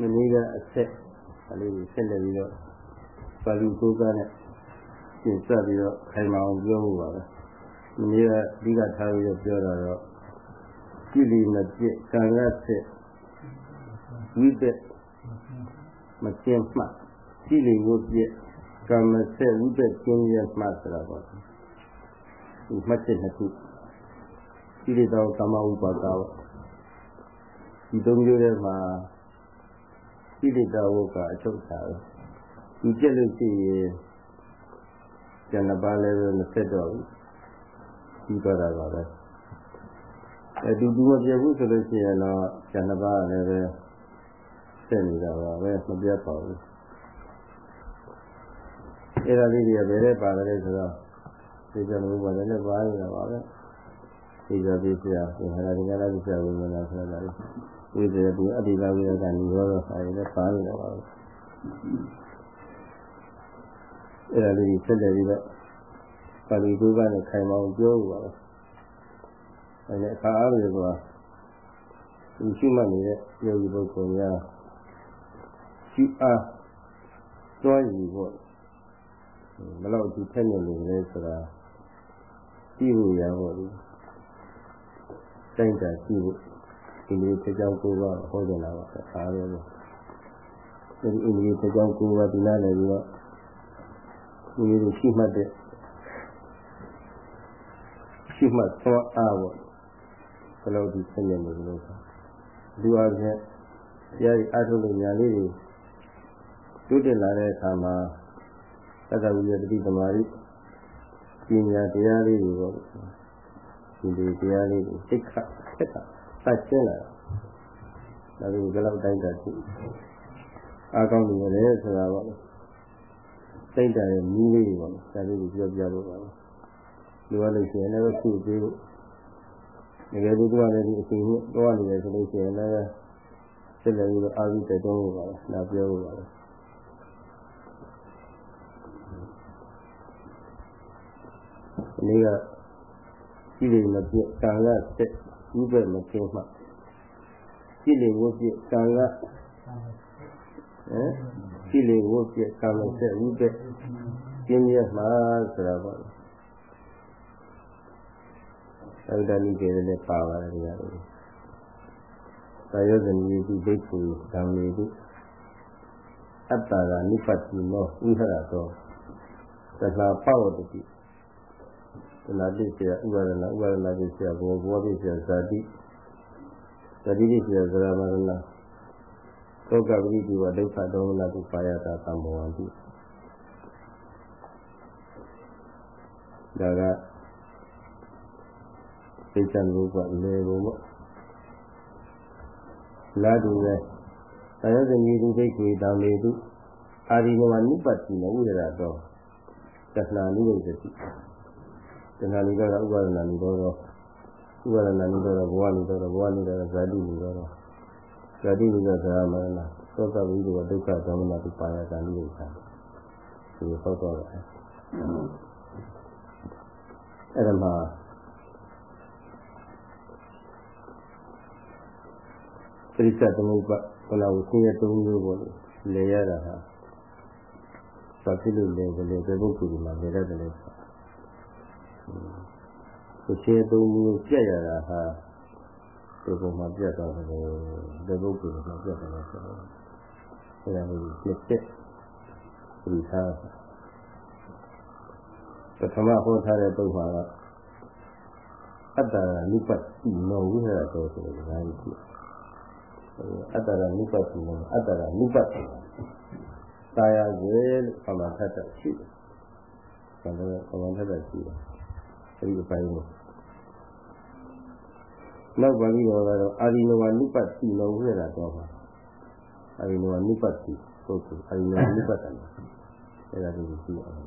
မနေ့ကအဆက်အလေးကိုဆက်လက်ပြီးတော့ပါဠိကိုးကားနဲ့ပြင်စပြီးတော့ခိုင်မာအောင်ပြောဖို့ပါပဲ။မနေ့ကအဓိကထားပြီးတော့ပြောတာတော့ကြည်လီမပြည့်ကံရဆက်ဝိသက်မကျင်းမှကြည်လီကိုပြည့်ကံမဆက်ဝိသက်ကျင်းရမှဆိုတာပေါ့။ဒီမှတ်ချက်နှစ်ခုကြည်လီတော်ကမ္မဥပါဒပေါ့ဒီသုံးမျိုးထဲမှာ ကိလေသာဝုကအချုပ်ချာပဲဒီကျက်လို့ရှိရင်ကျန်တဲ့ပါလည်းပဲမဆက်တော့ဘူးပြီးတော့တာပါပဲအဲတူတူမပြဘူးဆိုလို့ရှိရင်တော့ကျန်တဲ့ပါလည်းပဲဆက်နေတာပါပဲမပြတ်ပါဘူးအဲ့ဒါလေးတွေကဘယ်နဲ့ပါလဲဆိုတော့ဒီကျန်လို့ပါလည်းပါနေတာပါပဲဒီကြပြပြသင်္ခါရဒီကလာပြပြဝိညာဉ်ဆိုတာလေ ဝိဇ္ဇာတိအတ္တိကဝိရကနိရောဓဆိုင်လည်းပါနေတာပါပဲအဲ့ဒါလေးဆက်လက်ပြီးတော့ပါဠိကုကနဲ့ခိုင်မောင်းပြောပါတော့အဲ့ဒီအခါအားဖြင့်ကဒီရှိမှနေတဲ့ယောဂီပုဂ္ဂိုလ်များရှိအားတွားယူဖို့မလို့ဒီထက်နေလို့လေဆိုတာကြည့်လို့ရဖို့ဒီတိုင်းတာကြ ည့်ဖို့ဒီလိုတစ်ကြောင်ကိုပါဟောကြလာပါအားရလို့ဒီအင်္ဂလိပ်တစ်ကြောင်ကိုပါဒီနားလည်းပြီးတော့ဒီလိုရှိမှတ်တဲ့ရှိမှတ်သောအားပေါ့ဘယ်လိုဒီဆင်းရဲနေလို့ဆိုလူအားဖြင့်တရားကြီးအားထုတ်လို့ညာလေးတွေတိုးတက်လာတဲ့အခါမှာသက္ကဝိယတတိသမารိပညာတရားလေးတွေပေါ့ဒီလိုတရားလေးတွေစိတ်ခက်ခက် တာသတ်ရှင်းလာတာဒါပြီးဘယ်လောက်တိုင်းတာရှိအားကောင်းနေရတယ်ဆိုတာပေါ့စိတ်တရဲ့မီးလေးတွေပေါ့ဒါလေးကိုပြောပြလို့ပါလိုရလို့ရှိရင်လည်းခုသေးဖို့တကယ်လို့သူကလည်းဒီအချိန်ကြီးတော့နေတယ်ဆိုလို့ရှိရင်လည်းဆက်လက်ပြီးတော့အာရုံတက်တုံးလို့ပါလားနားပြောလို့ပါလားဒီနေ့ကကြည့်လို့မပြတ်ကံကဆက် ဥပ္ပမကင်းမှကြည့်လေဝုပြကံကဟမ်ကြည့်လေဝုပြကံမဆက်ဥပ္ပကျင်းရမှာဆိုတာပေါ့သုဒ္ဓနိကေလည်းပါပါတယ်ဒီဟာလေးသာယောဇနီတိဒိဋ္ဌိဓမ္မေတိအတ္တရာနိပတိမောဥဟရသောသစ္စာပဝတ္တိသ နာတိစေဥပါဒနာဥပါဒနာတိစေဘောဘောတိစေဇာတိဇာတိတိစေဇရာမရဏသောကပရိဒီဝဒုက္ခဒေါမနတုပါယတာသံဘောဝတိဒါကသိချံလို့ကလေဘုံပေါ့လာတူပဲတရားသမီးသူဒိဋ္ဌိတောင်းလေသူအာရိနဝနိပတ်တိနဥဒရတော်တဏှာနိဝိသတိ တဏှာနိတော့ဥပါဒနာနိတော့ဥပါဒနာနိတော့ဘဝနိတော့ဘဝနိတော့ဇာတိနိတော့ဇာတိနိတော့သာမရဏသောကဝိဒဝဒုက္ခသမဏတိပါယတာနိဝိသံဒီဟောတော့တယ်အဲ့ဒါမှာပရိစ္ဆသမုပ္ပါဘုလားကိုဆင်းရဲသုံးမျိုးပေါ့လေလေရတာဟာဘာဖြစ်လို့လဲဆိုတော့ဒီပုဂ္ဂိုလ်ဒီမှာလေရတယ်လေ ကိုဆင်းရဲသုံးမျိုးပြက်ရတာဟာဒီပုံမှာပြက်တော့တယ်ဒီပုဂ္ဂိုလ်ကပြက်တယ်ဆိုတော့အဲဒါကိုပြက်ပြက်ဒီသားပထမဟောထားတဲ့ပုဂ္ဂိုလ်ကအတ္တနိပတ်တိနောဝိဟရတောဆိုတဲ့ဒါကြီးရှိအတ္တရနိပတ်တိနောအတ္တရနိပတ်တိတာယာရေလို့ပမာထတ်တာရှိတယ်။ဒါလည်းပမာထတ်တာရှိတယ်။ အဲဒီအပိုင်းကိုနောက်ပါပြီးတော့ကတော့အာရိနဝနိပတ်တိနောဝိဟရတောမှာအာရိနဝနိပတ်တိပုဂ္ဂိုလ်အာရိနဝနိပတ်တံအဲဒါကိုကြည့်အောင်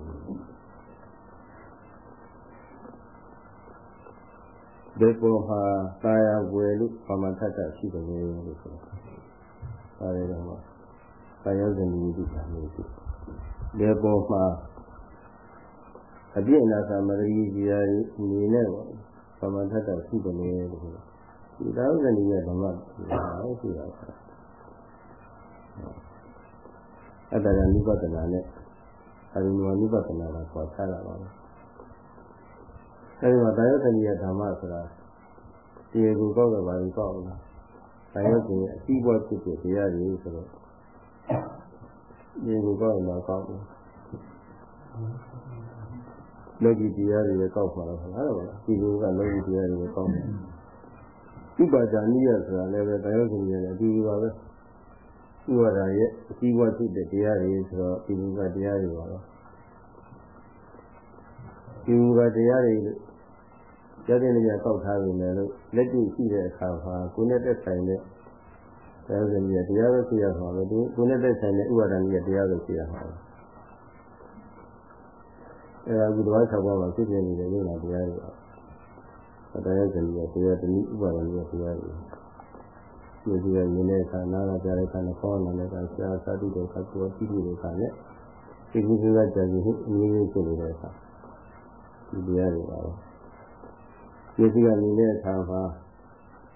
ဒီပေါ်မှာတာယာဝယ်လို့ပမာထတ်တာရှိတယ်လို့ဆိုတော့ပါတယ်တော့တာယာဇနီးဒီကမျိုးရှိဒီပေါ်မှာ အပြည့်အနာသမရိကြီးရာနေနဲ့ပေါ့ပမာထတ်တာရှိတယ်လို့ဆိုတော့ဒီတာယာဇနီးရဲ့ဓမ္မဟုတ်ရှိတာအတ္တရနိပဒနာနဲ့အရိမနိပဒနာကခေါ်ထားတာပါပဲအဲဒီမှာတာယတဏိယဓမ္မဆိုတာတရားကိုကောက်တော့ပါလို့ကောက်အောင်တာယတဏိယအစီးပွားဖြစ်တဲ့တရားတွေဆိုတော့ဒီကိုကောက်မှာကောက်တယ် လောကီတရားတွေကောက်ပါတော့ဟုတ်လားဒီလိုကလောကီတရားတွေကောက်တယ်ဥပါဒာနိယဆိုတာလည်းပဲတာယတဏိယနဲ့အတူတူပါပဲဥပါဒာရဲ့အစီးပွားဖြစ်တဲ့တရားတွေဆိုတော့ဒီလိုကတရားတွေပါတော့ဒီလိုကတရားတွေရတဲ့နေရာကောက်ထားပြီလေလို့လက်တွေ့ရှိတဲ့အခါမှာကိုယ်နဲ့သက်ဆိုင်တဲ့တရားစဉ်ကြီးတရားပဲရှိရမှာပဲဒီကိုယ်နဲ့သက်ဆိုင်တဲ့ဥပါဒဏ်ကြီးတရားပဲရှိရမှာပဲ အဲဒါဒီတော့၆ပါးမှာဖြစ်နေနေတဲ့ဉာဏ်တရားတွေပါတရားစဉ်ကြီးတရားတနည်းဥပါဒဏ်ကြီးတရားတွေဒီဒီရင်းနေတဲ့အခါနာကကြားတဲ့အခါနဲ့ခေါင်းနာတဲ့အခါဆရာသာတိတဲ့အခါကိုကြည့်ပြီးတဲ့အခါနဲ့ဒီကိစ္စကကြာကြီးအမျိုးမျိုးဖြစ်နေတဲ့အခါဒီတရားတွေပါပဲပစ္စည်းကနေတဲ့အခါမှာ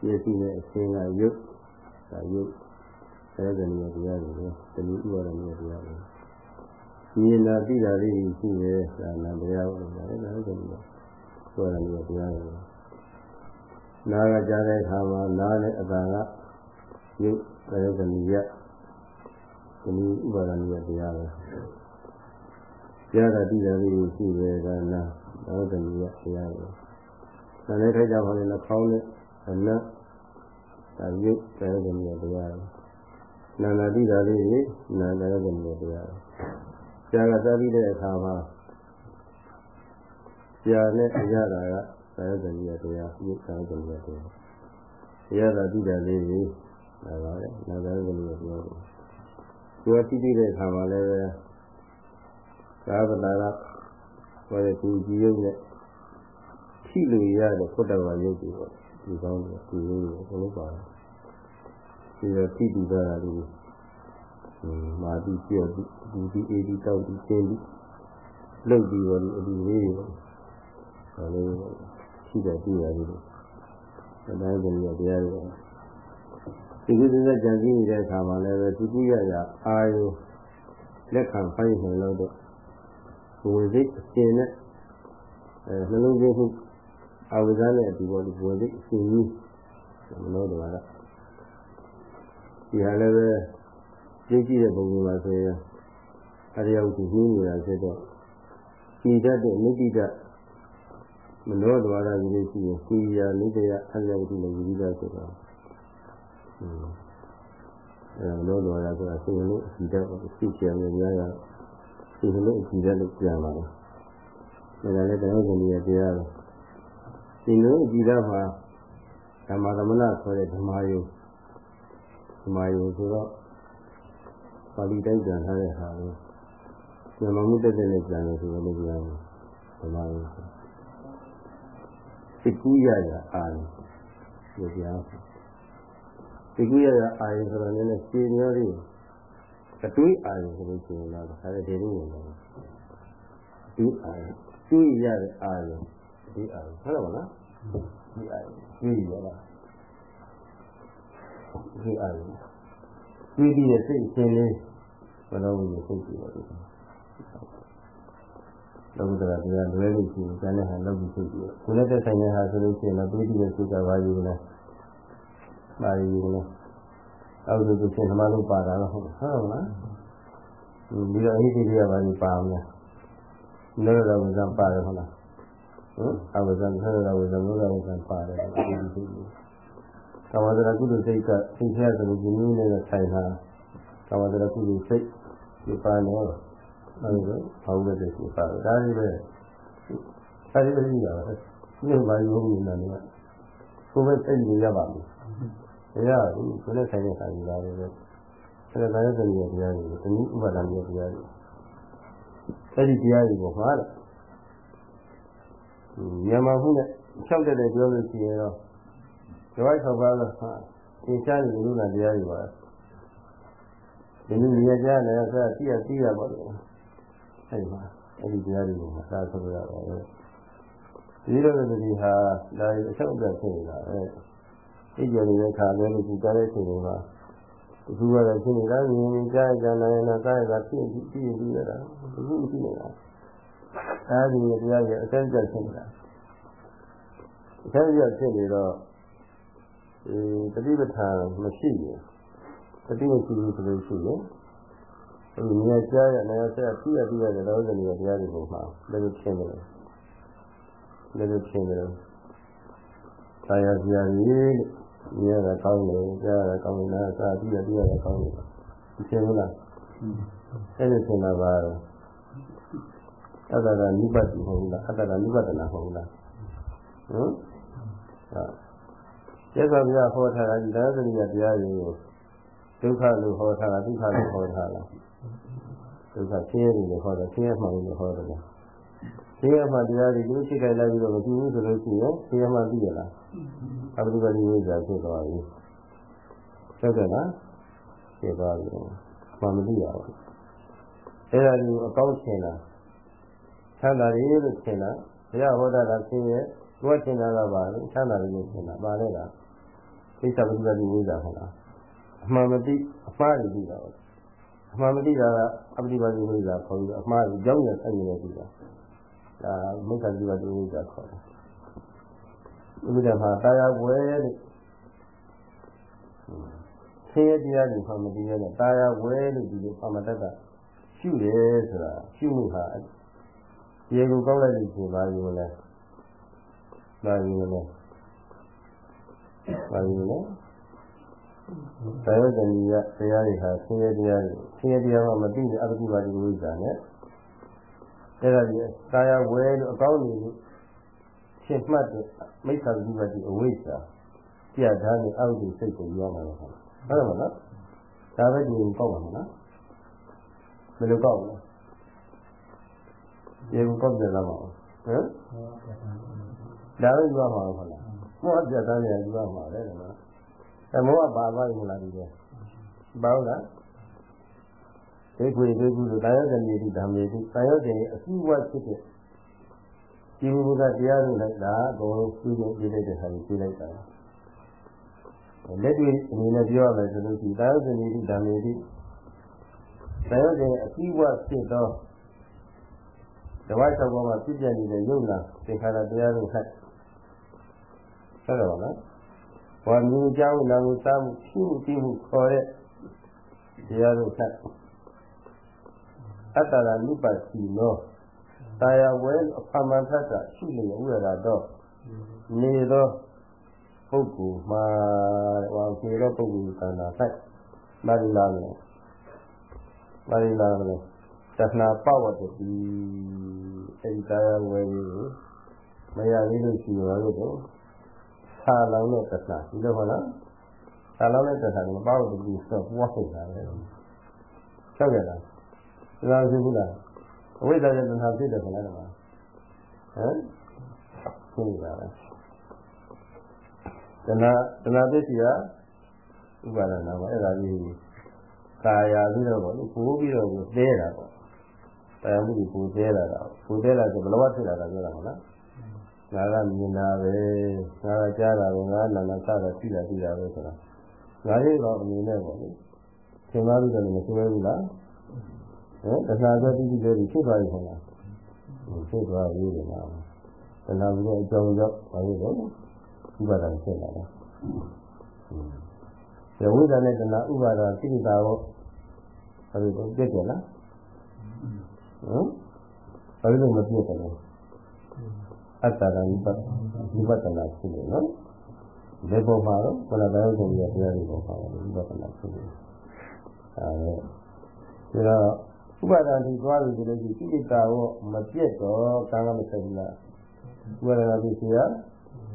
ပစ္စည်းနဲ့အချင်းကရုပ်ဒါရုပ်အဲဒါမျိုးတရားတွေတနည်းဥပါဒမျိုးတရားတွေ ဒီနာတိတာလေးရှိရဲ့သာနာတရားဝင်တယ်ဒါလည်းဒီလိုဥပါဒမျိုးတရားတွေနာကကြားတဲ့အခါမှာနားနဲ့အတန်ကရုပ်အဲဒါမျိုးရဒီနည်းဥပါဒမျိုးတရားပဲကြားတာတိတာလေးရှိရဲ့ဒါနာဒါလည်းဒီလိုတရားတွေနာနဲ့ထိုက်ကြပါလေနှာခေါင်းနဲ့အနတ်ဒါရုပ်တရားကမျိုးတရားနာနာတိတာလေးတွေနာတရားကမျိုးတရား ဆရာကသာပြီးတဲ့အခါမှာဆရာနဲ့အရတာကတရားကမျိုးတရားရုပ်တရားကမျိုးတရားအရတာတိတာလေးတွေဒါပါလေနာတရားကမျိုးတရားကိုယ်တိတိတဲ့အခါမှာလည်းပဲသာဝတ္တကဟောတဲ့သူကြည်ရုပ်နဲ့ရှိလို့ရတဲ့ဖွတ်တော်ရုပ်တွေပေါ့ဒီကောင်းတယ်ဒီလိုကိုဘယ်လိုပါလဲဒီတော့တိတိသားတာဒီ မာတိပြောဒီဒီအေဒီတောက်ဒီကျင်းဒီလုတ်ပြီးတော့ဒီအဒီလေးတွေပေါ့ဒါလေးရှိတယ်ပြရတယ်လို့ဒါတိုင်းကလေးတရားတွေဒီကုသဇကြံစည်နေတဲ့အခါမှာလည်းပဲသူကုရရအာယုလက်ခံဖိုင်းနေလို့တော့ဘဝစိတ်အရှင်နဲ့အဲနှလုံးသွင်းမှုအဝိဇ္ဇာနဲ့အတူပေါ်ဒီဘဝစိတ်အရှင်ကြီးမလို့တော့လားဒီဟာလည်းပဲ သိကြည့်တဲ့ပုံစံပါဆိုရင်အရိယဝတ္ထုကြီးနေတာဖြစ်တော့ကြည်တတ်တဲ့နိတိတမနောဒဝါဒကြီးလေးရှိရင်ကိုရာနိတယအရိယဝတ္ထုနဲ့ယူပြီးသားဆိုတော့အဲမနောဒဝါဒဆိုတာစိတ်လုံးအကြည့်တတ်သိချင်တယ်များရစိတ်လုံးအကြည့်တတ်လို့ပြန်လာတယ်ဒါလည်းတရားကိုမြင်တရားတော့ဒီလိုအကြည့်တတ်မှာဓမ္မသမဏဆိုတဲ့ဓမ္မယုဓမ္မယုဆိုတော့ ပါဠိတိုက်ကြံထားတဲ့ဟာကိုမြန်မာမှုတက်တဲ့နဲ့ကြံလို့ဆိုလို့ပြောတယ်ဓမ္မယုစိတ်ကူးရရအာရုံဒီကြားစိတ်ကူးရရအာရုံဆိုတော့လည်းရှင်းများလေးအတွေးအာရုံဆိုလို့ရှိရင်တော့ဒါလည်းဒီလိုဝင်တယ်ဒီအာရုံတွေးရတဲ့အာရုံဒီအာရုံဟုတ်တယ်မလားဒီအာရုံတွေးရတာဒီအာရုံတွေးပြီးတဲ့စိတ်အရှင်လေး ဘယ်လိုမျိုးစိတ်ကြည့်ပါလိမ့်လောကတရားတရားလွဲလို့ရှိရင်ကျန်တဲ့ဟာလောက်ပြီးစိတ်ကြည့်ကိုယ်နဲ့သက်ဆိုင်တဲ့ဟာဆိုလို့ရှိရင်တော့တွေးပြီးတဲ့စိတ်ကဘာယူလဲဘာယူလဲအောက်လို့ဖြစ်ဓမ္မလို့ပါတာတော့ဟုတ်ဟုတ်လားဒီတော့အဟိတိတွေကဘာလို့ပါမလဲလောကဝဇ္ဇပါတယ်ဟုတ်လားဟင်အဝဇ္ဇလောကဝဇ္ဇလောကဝဇ္ဇပါတယ်ဒီလိုဒီလိုကာမတရာကုသိုလ်စိတ်ကသိချရဆိုလို့ဒီနည်းနဲ့ဆိုင်တာ ကာမတရာကုသိုလ်စိတ်ဒီပါနေအဲဒီတော့ဘောင်းတဲ့စိတ်ပါတယ်ဒါကြီးပဲအဲဒီလိုကြီးတာပဲဒီမှာရုံးနေတာလေကိုယ်ပဲစိတ်ကြီးရပါမယ်တရားဘူးကိုယ်နဲ့ဆိုင်တဲ့ခါကြီးလာတယ်ပဲအဲဒါလည်းတရားတရားတွေတနည်းဥပါဒဏ်တွေတရားတွေအဲဒီတရားတွေကိုမှားတယ်မြန်မာမှုနဲ့ဖြောက်တဲ့ပြောလို့ရှိရင်တော့ဒီဝိုက်ဆောက်ပါလို့ဟာသင်ရှားနေလို့လားတရားတွေပါ ဒီလိုနေရာကြတယ်ဆိုတော့တိရတိရပါလို့အဲဒီမှာအဲဒီတရားတွေကိုမှာသာဆိုရတာပဲဒီလိုလိုဒီဟာဒါအချက်အပြတ်ဖြစ်နေတာပဲအိပ်ကြနေတဲ့ခါလဲလို့ဒီကြားတဲ့ချိန်တွေမှာအခုကတော့ဖြစ်နေတာမြင်မြင်ကြားကြနာရင်တော့ကာယကဖြစ်ပြီးပြီးပြီးရတာအခုမရှိနေတာအဲဒီတရားကြီးအကျဉ်းကျဖြစ်နေတာအကျဉ်းကျဖြစ်နေတော့ဒီတတိပဋ္ဌာန်မရှိရင် တတိမရှိဘူးဆိုလို့ရှိရင်အဲဒီမြင်ကြားရနာရဆက်ပြည့်ရပြည့်ရတယ်တော့ဇနီးတရားတွေပုံမှာလည်းလို့ဖြစ်နေတယ်လည်းလို့ဖြစ်နေတယ်ဆရာဆရာကြီးမြင်ရတာကောင်းတယ်ကြားရတာကောင်းတယ်နားစားပြည့်ရပြည့်ရတာကောင်းတယ်ဒီဖြစ်ဘူးလားအဲ့ဒီဖြစ်လာပါတော့အတ္တကနိဗ္ဗာန်ဟုတ်ဘူးလားအတ္တကနိဗ္ဗာန်ဟုတ်ဘူးလားဟမ်ကျက်စွာဘုရားဟောထားတာဒီတရားစရိယတရားတွေကို ဒုက္ခလို့ဟောထားတာဒုက္ခလို့ဟောထားတာဒုက္ခဆင်းရဲတယ်လို့ဟောတယ်ဆင်းရဲမှန်လို့ဟောတယ်ဆင်းရဲမှတရားတွေဒီလိုရှိခိုင်လိုက်ပြီးတော့မကြည့်ဘူးဆိုလို့ရှိရင်ဆင်းရဲမှသိရလားအပ္ပဒိပတိဝိဇ္ဇာဖြစ်သွားပြီဟုတ်တယ်လားဖြစ်သွားပြီမှမသိရဘူးအဲ့ဒါကိုအကောင်းရှင်းတာချမ်းသာတယ်လို့ရှင်းတာဘုရားဟောတာကဆင်းရဲကိုယ်ရှင်းတာကပါလေချမ်းသာတယ်လို့ရှင်းတာပါလေလားသိစ္စာပฏิပတ်ဝိဇ္ဇာဟုတ်လား အမှန်မသိအမှားတွေသိတာပါအမှန်မသိတာကအပ္ပဒိပတိဝိဇ္ဇာခေါ်ပြီးအမှားကိုကြောင်းရဆက်နေတယ်သိတာဒါမိစ္ဆာပฏิပတ်ဝိဇ္ဇာခေါ်တယ်ဥပဒေမှာတရားဝဲလို့ဆင်းရဲတရားတွေမှမသိရတဲ့တရားဝဲလို့ဒီလိုပမတ္တကရှုတယ်ဆိုတာရှုမှုဟာရေကိုကောက်လိုက်လို့ရှင်ပါယူမလဲပါယူမလဲပါယူမလဲ တရားတဏီရတရားတွေဟာဆင်းရဲတရားတွေဆင်းရဲတရားမှမသိတဲ့အပ္ပတိပါတိဝိဇ္ဇာနဲ့အဲ့ဒါကြီးကာယဝဲလို့အကောင်းနေလို့ရှင်းမှတ်တဲ့မိစ္ဆာတိပါတိအဝိဇ္ဇာပြတ်သားတဲ့အောက်ဒီစိတ်ကိုပြောမှာပါဟုတ်တယ်မလားဒါပဲဒီကိုပေါ့ပါမလားဘယ်လိုပေါ့လဲဒီကိုပေါ့တယ်လားမဟုတ်ဟမ်ဒါပဲပြောမှာဟုတ်လားမောပြတ်သားတယ်ပြောမှာလေဒီမှာ အဲမောကပါသွားပြီမလားဒီကဘာဟုတ်လားဒိဋ္ဌိဒိဋ္ဌိလို့တာယောဇဏီတိဓမ္မေတိတာယောဇဏီအစုဝဖြစ်တဲ့ဒီဘုရားတရားတွေလိုက်တာအကုန်လုံးပြုလုပ်ပြလိုက်တဲ့ဟာကိုပြလိုက်တာလက်တွေ့အနေနဲ့ပြောရမယ်ဆိုလို့ရှိရင်တာယောဇဏီတိဓမ္မေတိတာယောဇဏီအစုဝဖြစ်သောတဝိုက်သောဘောမှာပြည့်ပြည့်နေတဲ့ယုံနာသင်္ခါရတရားတွေဟဲ့ဆက်တော့ပါလား ဘာမြင်ကြောင်းနာမှုစားမှုဖြူဖြူမှုခေါ်တဲ့တရားတို့ဟဲ့အတ္တရာနိပ္ပစီနောတာယာဝဲအဖမန်ထတာရှိနေဥရတာတော့နေသောပုဂ္ဂိုလ်မှာဟောပြေသောပုဂ္ဂိုလ်ကန္တာဆိုင်မာရီလာမယ်မာရီလာမယ်တဏှာပဝတ္တိအဲဒီတာယာဝဲကိုမရသေးလို့ရှိရလို့တော့ ဆာလောင်တဲ့တဏှာဒီလိုဟုတ်လားဆာလောင်တဲ့တဏှာကပဝတ္တိဆိုပွားနေတာပဲဟုတ်ကဲ့လားဒါဆိုဘူးလားအဝိဇ္ဇာရဲ့တဏှာဖြစ်တယ်ခလားတော့ဟမ်ဖြစ်နေတာပဲတဏှာတဏှာပစ္စည်းကဥပါဒနာပါအဲ့ဒါကြီးကာယာပြီးတော့ပေါ့လေပိုးပြီးတော့ကိုသေးတာပေါ့တရားမှုကိုပိုးသေးတာတော့ပိုးသေးတာဆိုဘယ်လိုဖြစ်လာတာပြောတာမလား ငါကမြင်တာပဲငါကကြားတာပဲငါနာနာစတာရှိတာရှိတာပဲဆိုတာငါလေးတော့အနေနဲ့ပေါ့လေသင်္ကားပြီးတော့မဆိုးဘူးလားဟဲ့တဏှာဆိုတိတိလေးဖြစ်သွားပြီခေါ်လားဖြစ်သွားပြီလေနော်တဏှာပြီးတော့အကြောင်းကြောင့်ဘာလို့လဲဥပါဒံဖြစ်လာတာဒီဝိဒနဲ့တဏှာဥပါဒသိတာကိုအဲဒီတော့ပြည့်တယ်လားဟမ်ဘာလို့မပြည့်တယ်လဲ အတ္တရနိပတ်နိပတ်တနာဖြစ်တယ်နော်ဒီပုံမှာတော့ဘုရားတရားကိုရတရားတွေပေါ်ပါတယ်နိပတ်တနာဖြစ်တယ်အဲဒါဥပါဒံဒီသွားပြီဆိုလို့ရှိရင်ဣတိတာကိုမပြတ်တော့ကာကမဆက်ဘူးလားဥပါဒနာဖြစ်ရ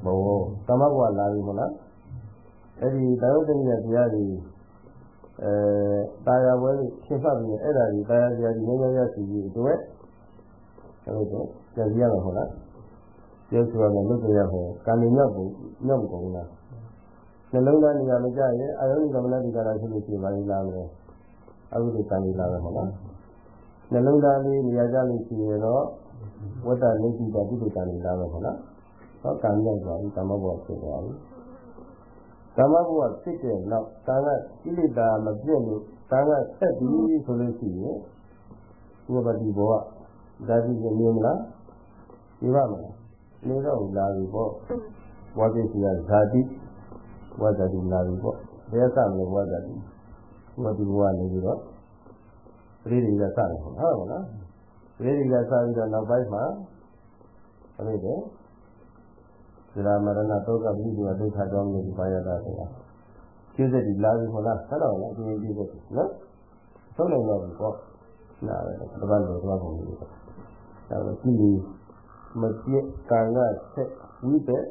ဘောသမဘဝလာပြီမလားအဲ့ဒီတာယုတ္တနိယတရားတွေအဲတာယာပွဲကိုရှင်းဖတ်ပြီးအဲ့ဒါကြီးတာယာတရားကြီးငြိမ်းချမ်းရစီပြီးအတွက်ဟုတ်တယ်ကြည့်ရမှာဟုတ်လား ကျေဆိုရမယ်လုပ်ကြရဟောကာမိမြောက်ကိုမြောက်မကုန်လားနှလုံးသားနေရာမကြရင်အာယုန်ကမ္မနာတိကာရဖြစ်လို့ရှိရင်မလာလာမယ်အခုဒီကံကြီးလာမယ်ဟုတ်လားနှလုံးသားလေးနေရာကြလို့ရှိရင်တော့ဝတ္တလိတိတာပုဒ္ဒကံကြီးလာမယ်ဟုတ်လားဟောကံမြောက်သွားပြီကမ္မဘောဖြစ်သွားပြီကာမဘဝဖြစ်တဲ့နောက်သာကကိလေသာမပြည့်လို့သာကဆက်ပြီးဆိုလို့ရှိရင်ဥပတိဘဝဒါကြည့်ရင်မြင်မလားဒီပါမလား နေတော့လာပြီပေါ့ဝါပြည့်စီကဇာတိဝါဇာတိလာပြီပေါ့ဘယ်ဆမလို့ဝါဇာတိဥပတိဘဝနေပြီးတော့ပရိသေကစတယ်ဟုတ်ပါလားပရိသေကစပြီးတော့နောက်ပိုင်းမှာအဲ့ဒီတော့သရမရဏတောကပြီးတော့ဒုက္ခကြောင့်လို့ပါရတာဆိုတာကျေးဇူးဒီလာပြီမလားဆက်တော့လည်းအရင်ကျေးဇူးနော်ဆုံးနိုင်တော့ဘူးပေါ့နားတယ်တပတ်လို့တော့ပုံလို့ဒါတော့ကြည့်ပြီး မပြည့်ကံကဆက်ဝိတဲ့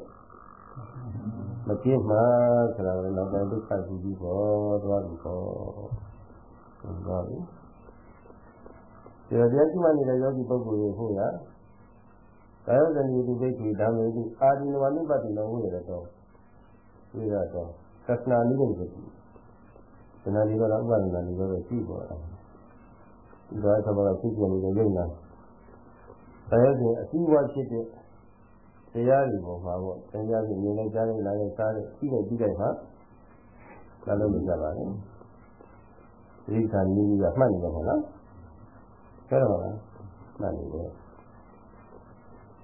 မပြည့်မှာဆိုတာလည်းနောက်တိုင်းဒုက္ခကြီးကြီးပေါ့သွားပြီပေါ့ဟုတ်ပါပြီဒီတော့တရားရှိမှနေတဲ့ယောဂီပုဂ္ဂိုလ်တွေဟုတ်လားကာယဇဏီတိဒိဋ္ဌိဓမ္မေတိအာဒီနဝနိပတိလောဝိရတောဝိရတောသက္ကနာနိဂုံတိသနာနိဂုံတော့ဥပဒနာနိဂုံတော့ရှိပေါ်တာဒီတော့သဘောကဖြစ်ပြနေတဲ့ရုပ်နာ တရားစဉ်အစည်းအဝါးဖြစ်တဲ့တရားတွေပေါ်မှာပေါ့တရားစဉ်မြင်လိုက်ကြားလိုက်လာလိုက်စားလိုက်ပြီးတော့ပြီးလိုက်ဟာလာလို့မကြပါဘူးဒီကံနည်းကမှတ်နေတယ်မဟုတ်လားဆဲတော့လားမှတ်နေတယ်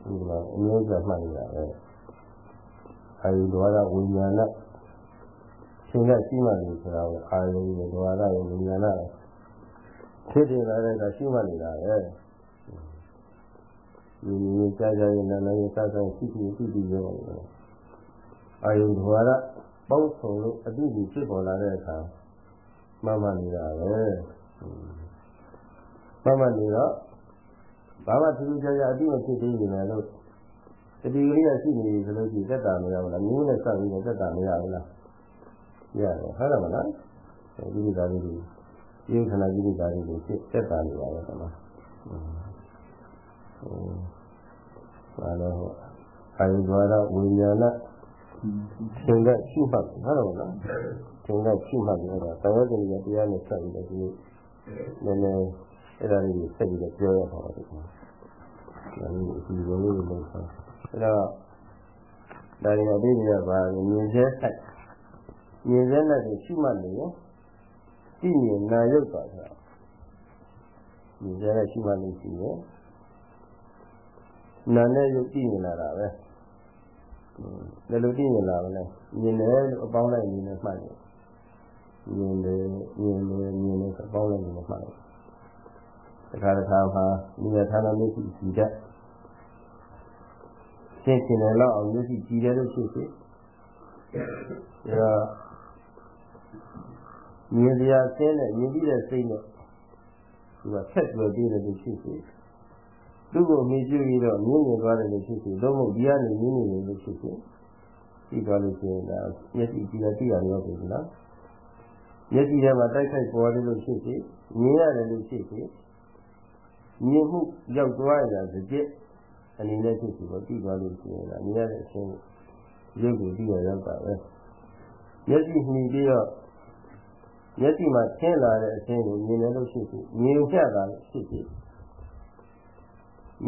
ဒီမှာအမျိုးကမှတ်နေတာပဲအဲဒီဒွါရဝိညာဏရှင်ကရှိမှလို့ဆိုတာကိုအာရုံနဲ့ဒွါရရဲ့ဝိညာဏဖြစ်တယ်လာတဲ့ကရှိမှနေတာပဲ ဒီနေ့ကြာကြာရင်လည်းလည်းစားစားရှိရှိရှိရှိရောအာယုဒွါရပေါင်းစုံလို့အတိအကျဖြစ်ပေါ်လာတဲ့အခါမှတ်မှနေတာပဲမှတ်မှနေတော့ဘာမှသူကြကြအတိမဖြစ်သေးရင်လည်းတတိကလေးကရှိနေပြီဆိုလို့ရှိရင်သက်တာမရဘူးလားမျိုးနဲ့ဆက်ပြီးသက်တာမရဘူးလားရတယ်ဟုတ်တယ်မလားဒီလိုသားလေးဒီဒီခဏကြီးဒီသားလေးကိုဖြစ်သက်တာနေပါရဲ့ကွာ ဘာလို့အာယုဒွါရဝိညာဏသင်္ကရှိမှတ်ဟုတ်တယ်မလားသင်္ကရှိမှတ်ပြီးတော့တရားစရိယတရားနဲ့ဆက်ပြီးတော့ဒီနည်းနည်းအဲ့ဒါလေးကိုဆက်ပြီးတော့ပြောရပါတော့ဒါလေးအစီအစဉ်လေးကိုလုပ်ဆောင်အဲ့တော့ဒါရင်အတိအကျပါမြင်စေဆိုင်မြင်စေနဲ့ရှိမှတ်နေရင်ကြည့်ရင်နာရုပ်ပါဆိုတာမြင်စေနဲ့ရှိမှတ်လို့ရှိရင် နာနဲ့ရုပ်ကြည့်နေလာတာပဲလည်းလို့ကြည့်နေလာမလဲမြင်တယ်လို့အပေါင်းလိုက်မြင်နေမှတ်တယ်မြင်တယ်မြင်တယ်မြင်တယ်အပေါင်းလိုက်မြင်နေမှတ်တယ်တခါတခါမှာမြင်တဲ့ဌာနမျိုးရှိကြည့်တတ်ရှင်းရှင်းလည်းတော့အောင်မျိုးရှိကြည့်တယ်လို့ရှိဖြစ်ဒါမြင်စရာအင်းနဲ့မြင်ပြီးတဲ့စိတ်နဲ့ဒီကဆက်သွယ်ပြီးတယ်လို့ရှိဖြစ် သူ့ကိုမြင်ကြည့်ပြီးတော့မြင်နေသွားတယ်လို့ဖြစ်ဖြစ်လုံးဝဒီကနေမြင်နေတယ်လို့ဖြစ်ဖြစ်ပြီးသွားလို့ရှိရင်ဒါမျက်စိကြည့်ရတိရရောပြီလားမျက်စိထဲမှာတိုက်ခိုက်ပေါ်တယ်လို့ဖြစ်ဖြစ်မြင်ရတယ်လို့ဖြစ်ဖြစ်မြင်မှုရောက်သွားရတာစကြက်အနေနဲ့ဖြစ်ပြီးတော့ပြီးသွားလို့ရှိရင်ဒါမြင်ရတဲ့အချင်းရုပ်ကိုပြီးရရောက်တာပဲမျက်စိမှီပြီးတော့မျက်စိမှာထင်းလာတဲ့အချင်းကိုမြင်တယ်လို့ရှိဖြစ်မြင်ကြတာလို့ဖြစ်ဖြစ်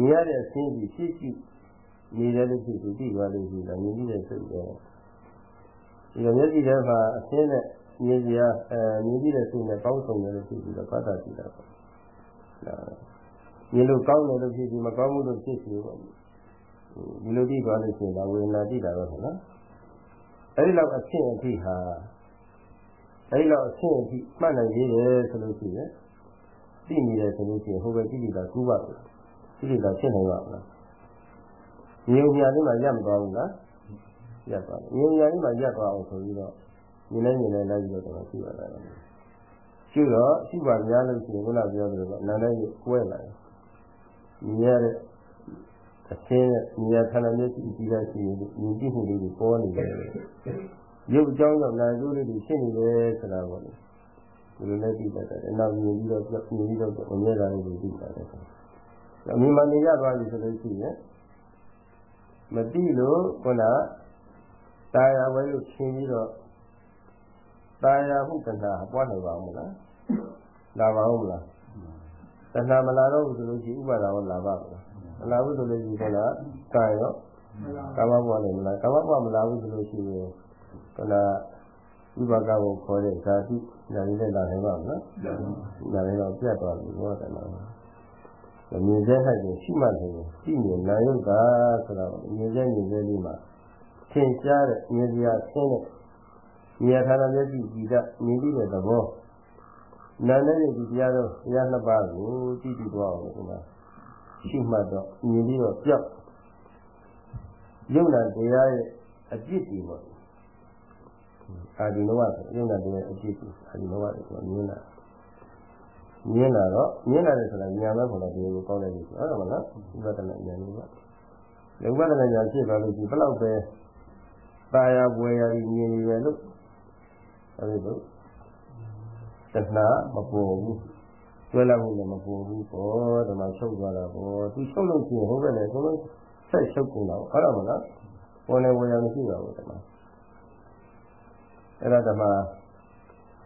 မြင်ရတဲ့အချင်းကြီးရှိရှိနေတယ်လို့ဖြစ်ပြီးပြီးသွားလို့ရှိရင်မြင်ပြီးတဲ့စိတ်ပဲဒီလိုမျက်စိထဲမှာအချင်းနဲ့မြင်ကြအဲမြင်ပြီးတဲ့စိတ်နဲ့ပေါင်းစုံတယ်လို့ဖြစ်ပြီးတော့ဖတ်တာကြည့်တာပေါ့မြင်လို့ကောင်းတယ်လို့ဖြစ်ပြီးမကောင်းဘူးလို့ဖြစ်ပြီးပေါ့ဒီလိုကြည့်သွားလို့ရှိရင်ဒါဝေဒနာကြည့်တာပဲဟုတ်နော်အဲဒီလောက်အဖြစ်အထိဟာအဲဒီလောက်အဖြစ်အထိမှတ်နိုင်သေးတယ်ဆိုလို့ရှိရင်သိနေတယ်ဆိုလို့ရှိရင်ဟိုဘက်ကြည့်တာကူးပါ့ ကြည့်တာဖြစ်နိုင်ပါ့မလားမြင်ညာလေးမှရပ်မသွားဘူးလားရပ်သွားတယ်မြင်ညာလေးမှရပ်သွားအောင်ဆိုပြီးတော့မြင်နေမြင်နေလိုက်ပြီးတော့ကြည့်ရတာကျူတော့ရှိပါများလို့ရှိရင်ခုနပြောသလိုပေါ့နာနဲ့ကွဲလာတယ်မြင်ရတဲ့အချင်းနဲ့မြင်ရခန္ဓာမျက်စိကြည့်ရရှိရင်မြင်ကြည့်မှုလေးတွေပေါ်နေတယ်ရုပ်အကြောင်းကြောင့်နာကျိုးလေးတွေရှင်းနေတယ်ဆိုတာပေါ့လေဒီလိုနဲ့သိတတ်တယ်အနောက်မြင်ပြီးတော့မြင်ပြီးတော့အမြဲတမ်းလေးသိတတ်တယ် အမြင်မှနေရသွားပြီဆိုလို့ရှိရင်မသိလို့ခုနတာယာဝဲလို့ရှင်းပြီးတော့တာယာမှုတဏှာပွားနိုင်ပါဦးမလားလာပါဦးမလားတဏှာမလာတော့ဘူးဆိုလို့ရှိရင်ဥပါဒါရောလာပါ့မလားမလာဘူးဆိုလို့ရှိရင်ကကာရောကာမဘဝလည်းမလာကာမဘဝမလာဘူးဆိုလို့ရှိရင်ခုနဝိပါကကိုခေါ်တဲ့ဇာတိညာရည်နဲ့လာနိုင်ပါမလားညာရည်တော့ပြတ်သွားပြီဘောတယ် နော်မြင်စေ၌ကိုရှိမှတ်တယ်ရှိမြင်နာယုတ်တာဆိုတော့မြင်စေမြင်စေလေးမှာသင်ရှားတဲ့မြင်စရာဆင်းတဲ့မြင်ထာဏမျက်စိကြည်တမြင်ပြီးတဲ့သဘောနာနဲ့ဒီတရားတော့တရားနှစ်ပါးကိုကြည့်ကြည့်သွားအောင်ဒီမှာရှိမှတ်တော့မြင်ပြီးတော့ပြောက်ယုံနာတရားရဲ့အပြစ်တွေပေါ့အာဒီနဝဆိုယုံနာတရားအပြစ်တွေအာဒီနဝဆိုမြင်တာ မြင်လာတော့မြင်လာတယ်ဆိုတာဉာဏ်ပဲခေါ်တဲ့ဒီကိုကောင်းတယ်လို့ဆိုဟုတ်တယ်မလားဥပဒနာဉာဏ်ကြီးပါဒီဥပဒနာဉာဏ်ဖြစ်သွားလို့ဒီဘလောက်ပဲတာယာပွေရာကြီးမြင်နေရလို့အဲဒီလိုတဏှာမပေါ်ဘူးကျွဲလာမှုလည်းမပေါ်ဘူးပေါ့ဒီမှာချုပ်သွားတာပေါ့သူချုပ်လို့ရှိရင်ဟုတ်ပဲလေဘုန်းဆက်ချုပ်ကုန်တော့ဟုတ်တယ်မလားပေါ်နေဝေရမရှိပါဘူးဒီမှာအဲ့ဒါဓမ္မ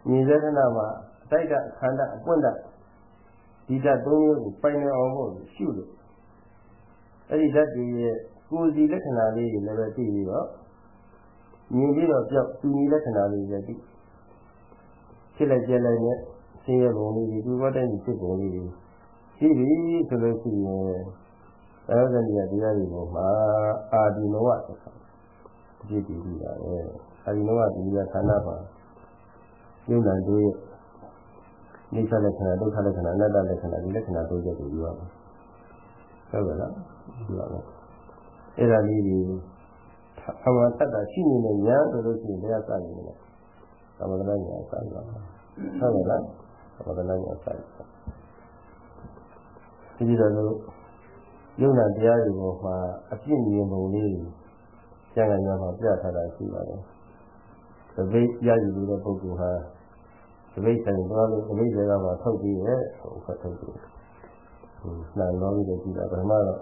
ညီစေတနာမှာအတိုက်တအခန္ဓာအပွင့်တ ဒီဓာတ်သုံးမျိုးကိုပိုင်နေအောင်ဖို့ရှုလို့အဲ့ဒီဓာတ်တွေရဲ့ကိုယ်စီလက္ခဏာလေးတွေလည်းပဲသိပြီးတော့မြင်ပြီးတော့ပြောက်သူညီလက္ခဏာလေးတွေသိဖြစ်လိုက်ကြလိုက်နဲ့ဆင်းရဲပုံလေးတွေဒီဘောတိုင်းဖြစ်ပုံလေးတွေရှိပြီဆိုလို့ရှိရင်သာသနိယတရားတွေပေါ်မှာအာဒီနဝဆိုတာကြည့်ပြီးပြီပါပဲအာဒီနဝဒီကခန္ဓာပါယုံနာတွေ နိစ္စလက္ခဏာဒုက္ခလက္ခဏာအနတ္တလက္ခဏာဒီလက္ခဏာတို့ချက်ကိုယူရမယ်ဟုတ်ကဲ့လားယူရမယ်အဲ့ဒါလေးတွေအမှန်တတ်တာရှိနေတဲ့ညာဆိုလို့ရှိရင်တရားစနေတယ်သမထနာညာစနေပါဟုတ်ကဲ့လားသမထနာညာစနေဒီလိုတော့ယုံနာတရားတွေပေါ်မှာအပြည့်မြင်ပုံလေးတွေကျန်ကညာမှာပြထားတာရှိပါတယ်သတိရယူတဲ့ပုဂ္ဂိုလ်ဟာ သတိဆိုင်သွားလို့သတိတွေကမှထုတ်ပြီးရဲ့ဟုတ်ဖတ်ထုတ်ပြီးဟိုနှံတော်ပြီးတော့ကြည့်တာပထမတော့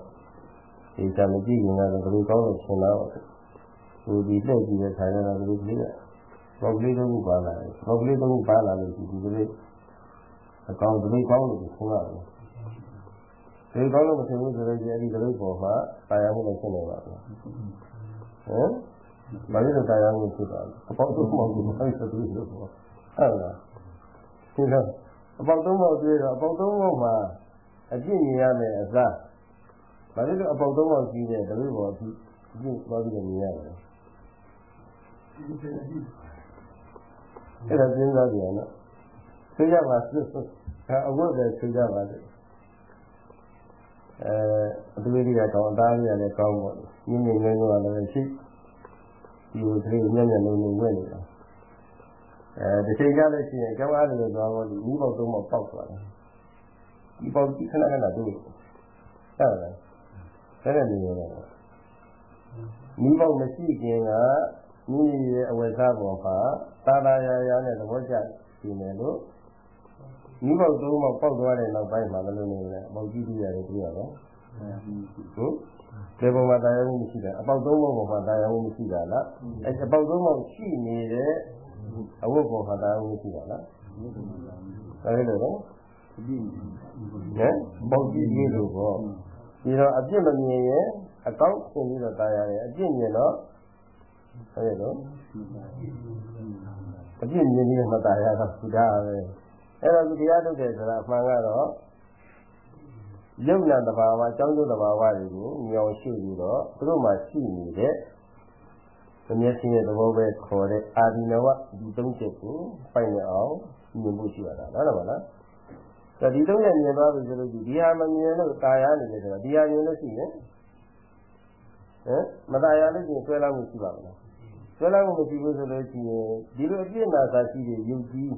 ဒီကံမကြည့်ရင်လည်းဘယ်လိုကောင်းလို့ရှင်တော့ဟိုဒီလက်ကြည့်တဲ့ခါကျတော့ဒီကလေးကပေါက်ကလေးတစ်ခုပါလာတယ်ပေါက်ကလေးတစ်ခုပါလာလို့ဒီကလေးအကောင်သတိကောင်းလို့ရှင်ရတယ်ဒီကောင်းလို့မသိဘူးဆိုတော့ဒီအဲ့ဒီကလေးပေါ်မှာတာယာမှုနဲ့ဖြစ်နေပါဘူးဟမ်ဘာလို့တာယာမှုဖြစ်တာလဲအပေါက်တော့မဟုတ်ဘူးအဲ့ဒါသူလို့ပေါ့ဟုတ်လား ဒီတော့အပေါက်သုံးပေါက်တွေ့တော့အပေါက်သုံးပေါက်မှာအပြည့်မြင်ရမယ်အစားဘာလို့လဲအပေါက်သုံးပေါက်ကြီးတဲ့တပိပေါ်အပြည့်အပြည့်သွားပြီးတော့မြင်ရတယ်အဲ့ဒါစဉ်းစားကြည့်ရနော်သိကြပါစို့အဝတ်ပဲသိကြပါစို့အဲအတွေ့အကြုံကောင်းအသားကြီးလည်းကောင်းပေါ့ညင်းနေနေကလည်းရှိဒီလိုတည်းညံ့ညံ့လုံးလုံးဝဲနေတာ အဲဒီချိန်ကြလို့ရှိရင်ကျောင်းအားတွေသွားတော့ဒီမိပေါက်သုံးပေါက်ပေါက်သွားတယ်ဒီပေါက်ကြီးခဏခဏတို့ဟုတ်လားအဲ့ဒါနေရောမိပေါက်မရှိခင်ကမိမိရဲ့အဝယ်စားပေါ်မှာသာသာယာယာနဲ့သဘောကျနေတယ်လို့မိပေါက်သုံးပေါက်ပေါက်သွားတဲ့နောက်ပိုင်းမှာလည်းနေတယ်အပေါက်ကြီးကြီးရတယ်တွေ့ရတော့ဟုတ်ဒီပုံမှာတရားမှုမရှိတာအပေါက်သုံးပေါက်ပေါ်မှာတရားမှုမရှိတာလားအဲအပေါက်သုံးပေါက်ရှိနေတဲ့ အဝတ်ပေါ်မှာတရားမှုမရှိတာလားဒါလည်းတော့ဟဲ့ပေါက်ကြီးကြီးလို့ပေါ့ဒီတော့အပြစ်မမြင်ရင်အကောက်ဆင်းပြီးတော့ตายရတယ်အပြစ်မြင်တော့ဟုတ်ရဲ့နော်အပြစ်မြင်ပြီးတော့ตายရတော့ဒီဒါပဲအဲ့တော့ဒီတရားထုတ်တယ်ဆိုတာအမှန်ကတော့ယုံနာတဘာဝအကြောင်းကျိုးတဘာဝတွေကိုမြောင်ရှိပြီးတော့သူတို့မှရှိနေတဲ့ မျက်စိရဲ့သဘောပဲခေါ်တဲ့အာဒီနဝဒီသုံးချက်ကိုပိုင်နေအောင်မြင်ဖို့ရှိရတာဟုတ်တယ်မလားဒါဒီသုံးချက်မြင်သွားပြီဆိုလို့ဒီဟာမမြင်လို့ตายရနေတယ်ဆိုတာဒီဟာမြင်လို့ရှိရင်ဟမ်မตายရလို့ရှိရင်ဆွဲလာမှုရှိပါမလားဆွဲလာမှုမရှိဘူးဆိုလို့ရှိရင်ဒီလိုအပြစ်နာစာရှိတဲ့ယုတ်ကြီး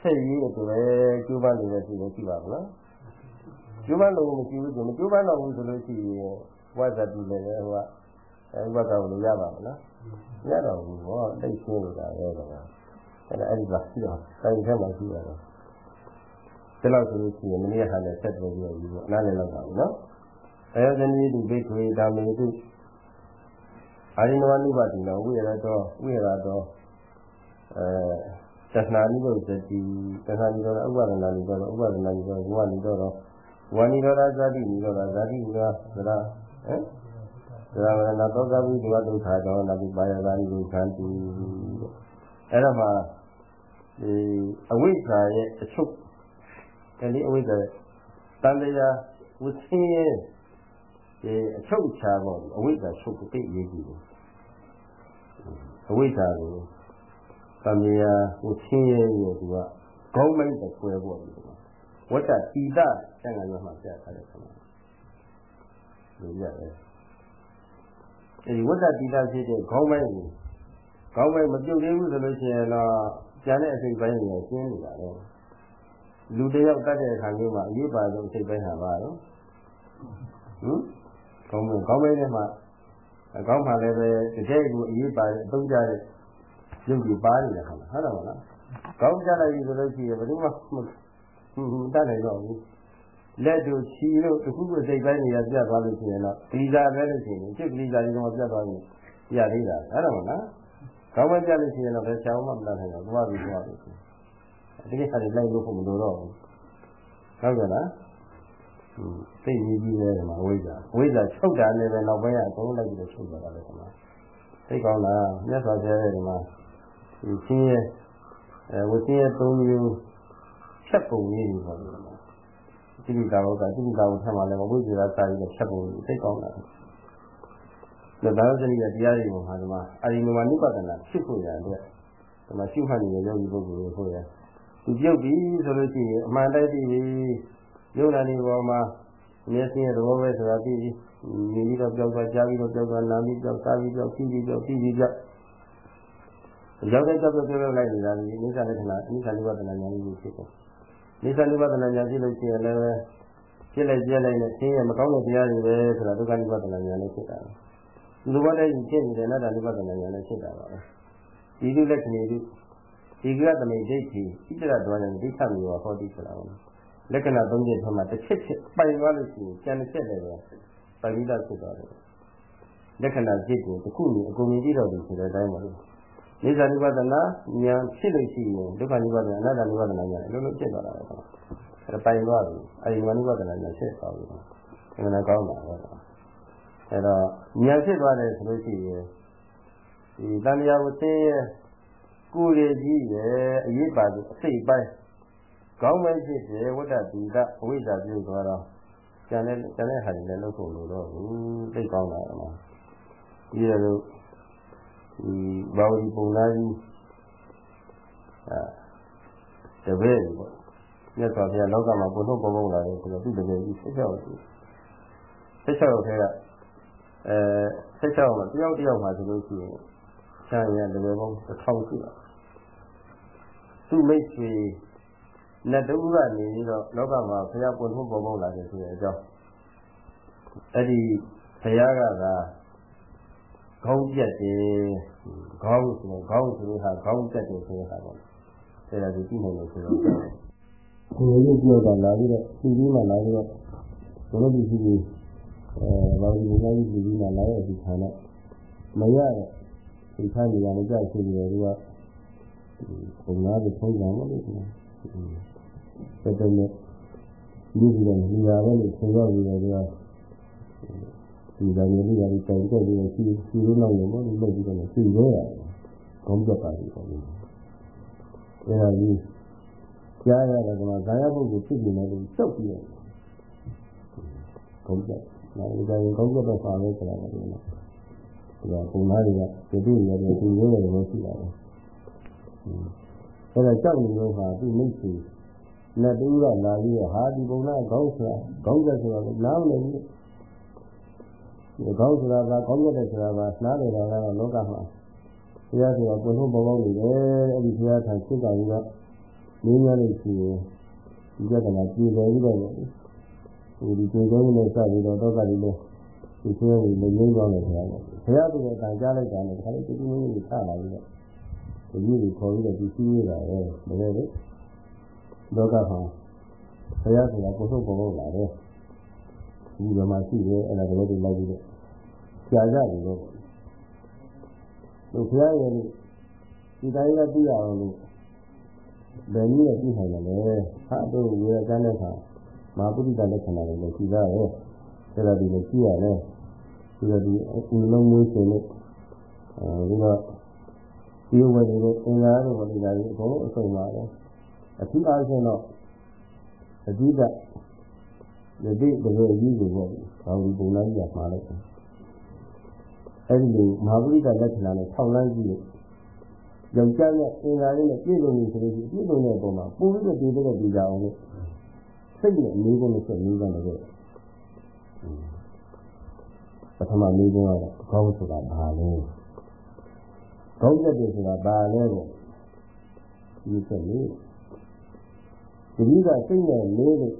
ဆက်ရေးအတွက်ကျိုးပန်းနေတဲ့သူတွေရှိပါမလားကျိုးပန်းလို့မရှိဘူးဆိုမကျိုးပန်းတော့ဘူးဆိုလို့ရှိရင်ဝါဇတ်တူလည်းဟိုက အဲဘက်ကလို့ရပါမလားရတော့ဘူးဟောတိတ်ရှင်းနေတာပဲကွာအဲ့ဒါအဲ့ဒီပါရှိတော့တိုင်းထဲမှာရှိရတော့ဒီလောက်ဆိုလို့ရှိရင်မနေ့ကလည်းဆက်ပြီးပြီးပြီးအနားလည်းလောက်ပါဘူးနော်အဲဇနီးသူဘိက္ခွေဓမ္မေတုအာရိနဝနုပါတိနောဝိရတောဝိရတောအဲတဏှာနိရောဓတိတဏှာနိရောဓဥပါဒနာနိရောဓဥပါဒနာနိရောဓဝါနိရောဓဝါနိရောဓဇာတိနိရောဓဇာတိနိရောဓသရဟမ် သရဝရဏသောကပိဒဝဒုက္ခတောနာတိပါယသာနိခံတိအဲ့ဒါမှာဒီအဝိဇ္ဇာရဲ့အချုပ်ဒီအဝိဇ္ဇာတန်တရားဝိသင်းရဲ့ဒီအချုပ်ချာပေါ့အဝိဇ္ဇာချုပ်ကိုသိရေးကြည့်တယ်အဝိဇ္ဇာကိုတန်တရားဝိသင်းရဲ့သူကခေါင်းမိုက်တဲ့ကွဲပေါ့ဒီဝတ္တတိတကျန်ကရမှာပြထားတဲ့ခါမှာလို့ရတယ် အဲဒီဝတ္တတိတဖြစ်တဲ့ခေါင်းမိုက်ကိုခေါင်းမိုက်မပြုတ်သေးဘူးဆိုလို့ရှိရင်တော့ကျန်တဲ့အစိတ်ပိုင်းတွေရှင်းနေတာလေလူတယောက်တတ်တဲ့အခါမျိုးမှာအရေးပါဆုံးအစိတ်ပိုင်းဟာပါတော့ဟင်ခေါင်းမိုက်ခေါင်းမိုက်ထဲမှာခေါင်းမှာလည်းပဲတကယ်ကိုအရေးပါတဲ့အသုံးကြတဲ့ရုပ်ကြီးပါနေတာဟုတ်လားဟုတ်တယ်မလားခေါင်းကြလိုက်ပြီဆိုလို့ရှိရင်ဘယ်သူမှဟူဟူတတ်နိုင်တော့ဘူး လက်တို့ချီတို့တခုခုစိတ်ပိုင်းနေရပြတ်သွားလို့ရှိရင်တော့ဒီစာပဲလို့ရှိရင်ဖြစ်ပြီးစာဒီတော့ပြတ်သွားရင်ရသေးတာအဲ့ဒါမလားကောင်းမပြလို့ရှိရင်တော့ဘယ်ချောင်းမှမတတ်နိုင်တော့သွားပြီးသွားပြီတကယ်ဟာလိုက်လို့ဖို့မလိုတော့ဘူးဟုတ်ကဲ့လားသိကြီးကြီးပဲဒီမှာဝိဇ္ဇာဝိဇ္ဇာချုပ်တာလည်းပဲနောက်ပိုင်းကအကုန်လိုက်ပြီးချုပ်သွားတာလေဒီမှာသိကောင်းလားမြတ်စွာဘုရားရဲ့ဒီမှာဒီချင်းရဲ့အဲဝချင်းရဲ့၃မျိုးဖြတ်ပုံလေးတွေပေါ့လေ တိတိတာဘုကတိတိတာဘုထမှာလည်းဝိဇ္ဇာစာရေးနဲ့ဖြတ်ပုံလေးသိကောင်းတာဒါသာသနိကတရားတွေကိုဟာဒီမှာအာရိမမနိပဒနာဖြစ်ဖို့ရတဲ့ဒီမှာရှုမှတ်နေတဲ့ယောဂီပုဂ္ဂိုလ်တွေဟုတ်ရဲ့သူပြုတ်ပြီဆိုလို့ရှိရင်အမှန်တိုက်ပြီယုံနာနေပေါ်မှာမျက်စိရဲ့သဘောပဲဆိုတာသိပြီမြင်ပြီးတော့ကြောက်သွားကြားပြီးတော့ကြောက်သွားနားပြီးကြောက်စားပြီးကြောက်ပြီးပြီးကြောက်ပြီးပြီးကြောက်ရောက်တဲ့ကြောက်ကြောက်ပြောပြောလိုက်နေတာဒီနိစ္စလက္ခဏာအနိစ္စနိဗ္ဗာန်ဉာဏ်ကြီးဖြစ်တယ် နိစ္စနိဗ္ဗာန်ဉာဏ်ဖြစ်လို့ရှိရင်လည်းဖြစ်လိုက်ပြလိုက်နဲ့သင်ရဲ့မကောင်းတဲ့တရားတွေပဲဆိုတာဒုက္ခနိဗ္ဗာန်ဉာဏ်လည်းဖြစ်တာဒီလိုဘတဲ့ဖြစ်နေတယ်နတ္တနိဗ္ဗာန်ဉာဏ်လည်းဖြစ်တာပါပဲဒီလိုလက်ခဏီဒီဒီကသမိဒိဋ္ဌိဣတရတော်ရင်ဒိဋ္ဌမျိုးဟောတိဆိုတာပါလက္ခဏာ၃ချက်ထဲမှာတစ်ချက်ချက်ပိုင်သွားလို့ရှိရင်ကျန်တစ်ချက်လည်းပဲပိုင်ပြီးသားဖြစ်သွားတယ်လက္ခဏာจิตကိုတစ်ခုနေအကုန်မြင်ကြည့်တော့ပြီဆိုတဲ့အတိုင်းပါလို့ နိစ္စနိဗ္ဗာန်ဉာဏ်ဖြစ်လို့ရှိရင်ဒုက္ခနိဗ္ဗာန်အနတ္တနိဗ္ဗာန်ဉာဏ်အလုံးလုံးဖြစ်သွားတာပဲအဲပိုင်သွားပြီအဲဒီနိဗ္ဗာန်ဉာဏ်ဖြစ်သွားပြီအဲဒါကောင်းတာပဲအဲတော့ဉာဏ်ဖြစ်သွားတယ်ဆိုလို့ရှိရင်ဒီတန်တရားကိုသိရဲ့ကိုယ်ရည်ကြီးရဲ့အရေးပါတဲ့အစိတ်ပိုင်းကောင်းမဲ့ဖြစ်တယ်ဝတ္တတိကအဝိဇ္ဇာပြုသွားတော့ကျန်တဲ့ကျန်တဲ့ဟာတွေလည်းလုပ်ဖို့လိုတော့ဘူးသိကောင်းတာကမှဒီလို ဒီဘာဝဒီပုံလားကြီးအဲတပည့်ပေါ့မြတ်စွာဘုရားလောကမှာဘုလို့ပုံပုံလာတယ်ဆိုတော့သူတပည့်ကြီးဆက်ချောက်တယ်ဆက်ချောက်ထဲကအဲဆက်ချောက်မှာတယောက်တယောက်မှာဆိုလို့ရှိရင်ချမ်းရတပည့်ပေါင်းတစ်ထောင်ရှိတာသူမိတ်ဆွေလက်တူကနေပြီးတော့လောကမှာဘုရားပွင့်ဖို့ပုံပုံလာတယ်ဆိုတဲ့အကြောင်းအဲ့ဒီဘုရားကက ခေါင်းပြက်တယ်ခေါင်းဆိုတော့ခေါင်းဆိုတဲ့ဟာခေါင်းပြက်တယ်ဆိုတဲ့ဟာပေါ့အဲ့ဒါကိုကြည့်နိုင်လို့ဆိုတော့ကိုယ်ရုပ်ပြောတာလာပြီးတော့ဒီဒီမှလာပြီးတော့ဘုရားဒီကြီးအဲဘာလို့ဒီလိုကြီးဒီမှလာရဲ့ဒီခါနဲ့မရတဲ့ဒီခါကြီးကလည်းကြာရှိနေတယ်သူကဘုရားကိုထုံးကြမှာလို့ဆိုတော့တော်တော်ဒီဒီကလူရပဲလို့ဆိုတော့ဒီက ဒီတိုင်းလေးရည်တိုင်တက်ပြီးစီစီလို့နောက်ရင်တော့လုပ်ပြီးတော့စီရောရတယ်။ကောင်းကြပါပြီပေါ့။အဲဒါကြီးကြားရတယ်ကမှဇာယပုဂ္ဂိုလ်ဖြစ်နေတယ်လို့စောက်ပြီးရတယ်။ကောင်းကြ။နောက်ဒီတိုင်းကောင်းကြတော့ပါလဲဆိုတာကလည်းဒီကပုံသားတွေကဒီလိုရတယ်ဒီလိုရတယ်လို့ရှိတာပဲ။အဲဒါကြောက်နေလို့ဟာသူမိတ်ဆွေလက်တူကလာပြီးတော့ဟာဒီပုံသားခေါင်းဆိုတာခေါင်းကြဆိုတာနားမလည်ဘူး ဒီကောင်းဆိုတာကကောင်းတဲ့ဆိုတာကနားလည်တာကတော့လောကမှာဘုရားဆိုတာကိုယ်လုံးပေါင်းနေတယ်အဲ့ဒီဘုရားထံစိတ်ကကြီးကနင်းရလို့ရှိရင်ဒီကြတဲ့ကပြေတယ်ပြီးတော့ဟိုဒီကျေကုန်းနဲ့စပြီးတော့တော့ကလေးလေးဒီဆွေးလေးလည်းငိမ့်သွားတယ်ဆိုတာပေါ့ဘုရားသူကတန်ကြားလိုက်တာနဲ့ခါလေးတူတူလေးကိုချလာပြီးတော့ဒီကြီးကိုခေါ်ပြီးတော့ဒီစည်းရတာပဲမလဲလေလောကမှာဘုရားဆိုတာကိုယ်လုံးပေါင်းလာတယ် ဒီဘမှာရှိတယ်အဲ့ဒါကလေးတွေလိုက်ပြီးတော့ကြာကြတယ်လို့လို့ဘုရားရဲ့ဒီတိုင်းကသိရအောင်လို့ဘယ်နည်းနဲ့သိနိုင်တယ်လဲဟာတို့ဝေကန်းတဲ့ခါမဟာပုရိသလက္ခဏာတွေလည်းရှိကြတယ်အဲ့ဒါဒီလိုရှိရတယ်ဒီလိုဒီအလုံးမျိုးရှင်လို့အဲဒီတော့ဒီဝယ်တဲ့အင်္ဂါတို့ဝယ်နေတာကြီးအကုန်လုံးအဆုံးပါပဲအထူးအားဖြင့်တော့အဓိက ဒီတိတကယ်ကြီးကိုပေါ့ဘာလို့ပုံလိုက်ရမှာလဲအဲ့ဒီလိုမဟာပရိသလက္ခဏာနဲ့ထောက်လန်းကြည့်လို့ယောက်ျားနဲ့အင်္ဂါလေးနဲ့ပြည့်စုံနေဆိုလို့ရှိရင်ပြည့်စုံတဲ့ပုံမှာပို့ပြီးတော့ဒီတဲ့ဒီကြအောင်လို့စိတ်နဲ့နေကုန်လို့ဆိုနေကြတယ်ပထမနေကုန်ကတော့ကောင်းဆိုတာဘာလဲကောင်းတဲ့ဆိုတာဘာလဲကိုဒီချက်လေးဒီကြီးကစိတ်နဲ့နေလို့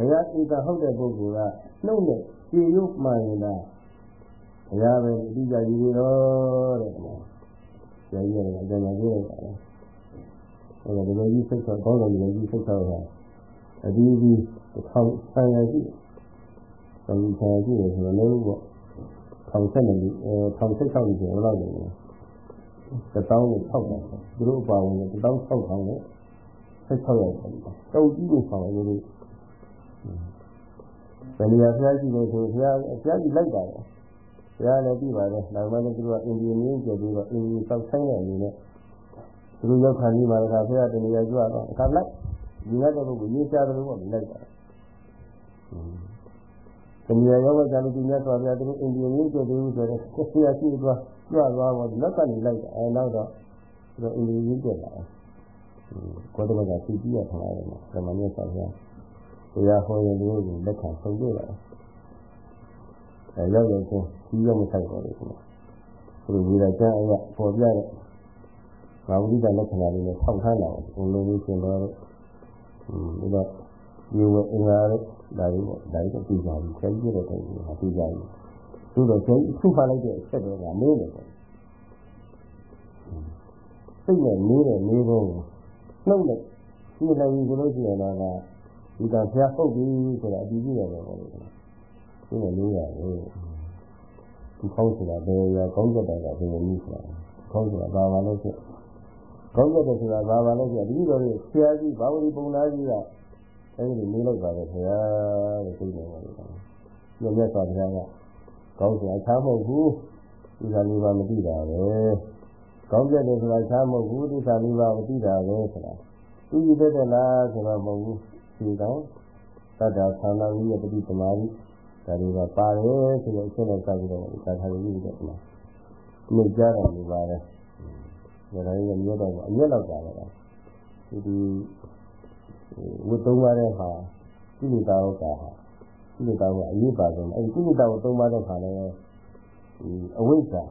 ဘုရားဧကဟုတ်တဲ့ပုဂ္ဂိုလ်ကနှုတ်နဲ့ခြေရုပ်မှန်နေတာဘုရားပဲအတိအကျကြီးတော့တဲ့ဆရာကြီးကအကျဉ်းချုပ်ပြောတာလေအဲ့ဒါဒီလိုကြီးစိတ်ဆောက်ကောင်းတယ်ဒီလိုကြီးစိတ်ဆောက်တာအဒီဒီတစ်ထောင်ဆံရရှိဆံဆံရှိတယ်ဆိုတော့လည်းပေါ့ထောင်ဆက်နေပြီအဲထောင်ဆက်ဆောက်နေတယ်ဘယ်လောက်လဲတပေါင်းနဲ့ထောက်တာသူတို့အပါဝင်တပေါင်းထောက်ထောင်နဲ့ဆက်ဆောက်ရတယ်တောက်ကြီးကိုဆောင်လို့ လို့ဘယ်နေရာဖျားရှိလို့ဆိုဖျားဖျားကြီးလိုက်တာပဲဘုရားလည်းပြီးပါတယ်။ဒါမှလည်းသူကအိန္ဒိယမျိုးကျပြီးတော့အင်းကြီးစောက်ဆိုင်တဲ့အနေနဲ့သူတို့ရောက်ခါပြီးမှလည်းဘုရားတနေရာကြွတော့အခါလိုက်ဒီငါတဲ့ပုဂ္ဂိုလ်ရေးချတယ်လို့ပေါ့လိုက်တာ။တနေရာရောက်ကြလို့ဒီမြတ်စွာဘုရားသူတို့အိန္ဒိယမျိုးကျပြီးဆိုတော့ဆရာရှိသွားကြွသွားတော့လက်ကနေလိုက်တာအဲနောက်တော့သူတို့အိန္ဒိယမျိုးကျလာတယ်။ကိုယ်တော်ကသိပြီးရထားတယ်မှာဓမ္မမြတ်စွာဘုရား တရားဟောရင်လို့လက်ခံဆုံးပြလာတယ်။အဲရောက်ရောက်ချင်းကြီးရမဆိုင်ပါဘူးကွာသူတို့ဒီကကျမ်းအရပေါ်ပြတဲ့ဘာဝိဒလက္ခဏာလေးနဲ့ထောက်ထားလာတယ်ဘုံလုံးလေးရှင်တော်တို့ဒီတော့ဒီဝအင်္ဂါတို့ဒါတွေပေါ့ဒါတွေကပြီးကြပြီဆယ်ကြီးတဲ့တိုင်ကပြီးကြပြီသူတို့ကျင်းခုဖာလိုက်တဲ့အချက်တွေကမင်းတယ်ပေါ့စိတ်နဲ့နေးတဲ့နေးဖို့နှုတ်နဲ့ဒီလည်းဒီလိုကြည့်ရတာက ဒီကဖျားဟုတ်ပြီဆိုတာအတည်ပြုရတယ်ပေါ့လေဒီလိုနေရတယ်ဒီကောင်းဆိုတာဘယ်ရာကောင်းကြတာကဘယ်လိုနည်းဆိုတာကောင်းဆိုတာဘာပါလို့ဆိုကောင်းကြတယ်ဆိုတာဘာပါလို့ဆိုဒီလိုလေဆရာကြီးဘာဝတိပုံသားကြီးကအဲဒီလိုနေလိုက်ပါတယ်ခင်ဗျာတဲ့သိနေပါလို့ညမြတ်စွာဘုရားကကောင်းဆိုတာချားမဟုတ်ဘူးဒီသာလေးပါမသိတာပဲကောင်းကြတယ်ဆိုတာချားမဟုတ်ဘူးဒီသာလေးပါမသိတာပဲဆိုတာသူကြည့်တတ်လားဆိုတော့မဟုတ်ဘူး ဒီကောင်သတ္တသန္တာဝိယပတိသမာဓိဒါတွေကပါတယ်ဆိုတော့အချက်နဲ့စပြီးတော့ဒါထားပြီးပြီးတော့ဒီမှာနှိပ်ကြတာလိုပါတယ်ဒါတိုင်းကမြို့တော့အမျက်လောက်ကြတယ်ဒီဒီဝတ်သုံးပါးတဲ့ဟာကိလေသာဟုတ်တာဟာကိလေသာကအရေးပါဆုံးအဲဒီကိလေသာကိုသုံးပါးတဲ့ခါလဲဒီအဝိဇ္ဇာ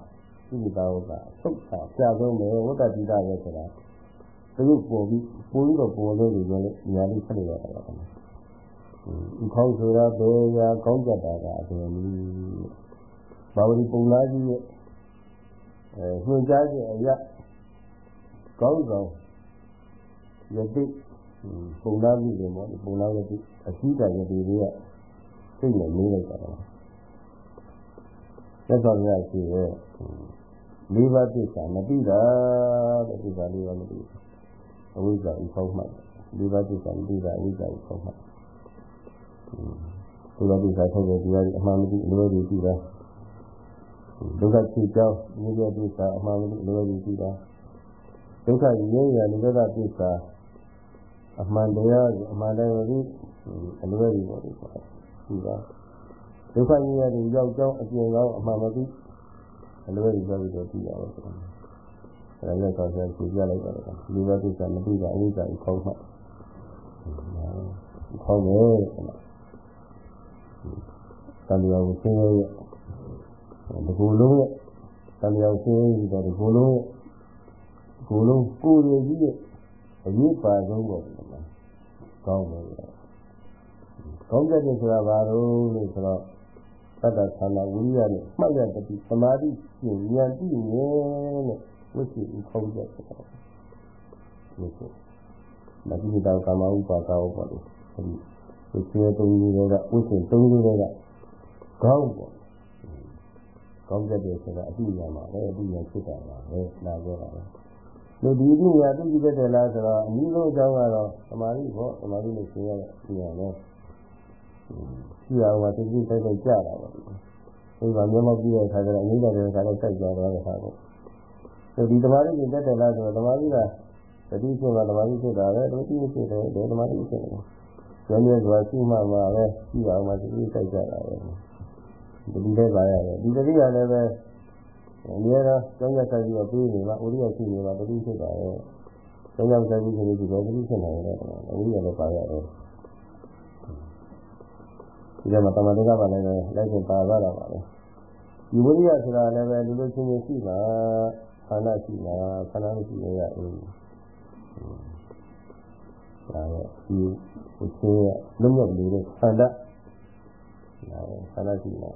ကိလေသာဟုတ်တာဆုတ်တာကြာဆုံးပဲဝတ္တတိတာပဲဆိုတာ သူတို့ပေါ်ပြီးပိုးပြီးတော့ပေါ်လို့ဒီလိုလေညာလေးဆက်နေရတာပါဒီခေါင်းဆိုတာဘယ်ရာကောင်းကြတာကအတော်ကြီးဘာဝတိပုံလားကြီးရဲ့အဲညွှန်ကြားခြင်းအရာကောင်းဆောင်ယတိပုံလားကြီးတွေပေါ့ပုံလားယတိအစည်းတယတိတွေကစိတ်နဲ့မေးလိုက်တာပါသက်တော်ရရှိရဲ့လေးပါးသစ္စာမသိတာတဲ့သစ္စာလေးပါးမသိ အဝိဇ္ဇာဥဖောက်မှလေးပါးသစ္စာမသိတာအဝိဇ္ဇာဥဖောက်မှဒီလိုဒီစားထုတ်တဲ့ဒီဟာအမှန်မသိလိုလိုကြည့်တာဒုက္ခချီကြောင်းဒီလိုဒီစားအမှန်မသိလိုလိုကြည့်တာဒုက္ခရင်းရနိရောဓသစ္စာအမှန်တရားအမှန်တရားကိုအလွယ်ကြီးပေါ့ဒီပါဒီပါဒုက္ခရင်းရတဲ့ရောက်ကြောင်းအပြင်ကောင်းအမှန်မသိအလွယ်ကြီးဆိုပြီးတော့ကြည့်ရအောင်ဆိုတာအဲ ဒါလည်းတော့ဆက်ကြည့်ပြလိုက်တော့ဒီလိုဒီစားမသိတာအဝိဇ္ဇာကိုခေါင်းမှခေါင်းမယ်တန်တရားကိုဆင်းရဲရဲ့ဒီကိုယ်လုံးရဲ့တန်တရားကိုဆင်းရဲပြီးတော့ဒီကိုယ်လုံးရဲ့ကိုယ်လုံးကိုယ်ရည်ကြီးရဲ့အရေးပါဆုံးပေါ့ဒီမှာကောင်းတယ်ကောင်းတဲ့ဆိုတာဘာလို့လဲဆိုတော့သတ္တသနာဝိရိယနဲ့မှတ်ရတဲ့ဒီသမာဓိရှင်ဉာဏ်တည်နေ နဲ့ဝိသိဥခေါင်းချက်ဆိုတာဒီလိုမတိတောကာမဥပါဒဝပေါ့လေအဲဒီဝိသေသုံးကြီးတွေကဝိသေသုံးကြီးတွေကကောင်းပေါ့ကောင်းတဲ့ဆိုတာအတိညာမှာပဲအတိညာဖြစ်တာပါပဲလာကြတာပဲလူဒီအတိညာသိကြည့်တဲ့လားဆိုတော့အနည်းဆုံးအကြောင်းကတော့သမာဓိပေါ့သမာဓိနဲ့ရှင်းရတဲ့အတိညာပဲရှိရအောင်သိသိတိုက်တိုက်ကြတာပေါ့ဒီမှာမျက်မှောက်ကြည့်တဲ့အခါကျတော့အနည်းတဲ့အခါတော့စိုက်ကြတော့တဲ့ဟာပေါ့ သဒီသမာဓိကိုတက်တယ်လားဆိုတော့သမာဓိကတတိဖြစ်မှာသမာဓိဖြစ်တာပဲတတိဖြစ်တယ်ဒီသမာဓိဖြစ်တယ်။ဉာဏ်နဲ့ဆိုတာရှိမှမှာပဲရှိအောင်မှဒီစိုက်ကြတာပဲ။ဒီလေးပါရတယ်ဒီတတိကလည်းပဲအများတော့ကျောင်းရဆိုင်ပြီးတော့ပြေးနေမှာဥရိယရှိနေမှာတတိဖြစ်တာပဲ။ကျောင်းရဆိုင်ပြီးဆိုလို့ဒီတော့တတိဖြစ်နေတယ်။ဥရိယလည်းပါရတယ်။ဒီကမှာတမန်တော်ကလည်းလိုက်ပြန်ပါသွားတာပါပဲ။ဒီဝိရိယဆိုတာလည်းပဲလူလူချင်းချင်းရှိပါ ခန္ဓာရှိပါခန္ဓာမရှိရရအင်းဒါတော့ဒီဝိသေရလုံးဝနေတဲ့ခန္ဓာဒါခန္ဓာရှိပါ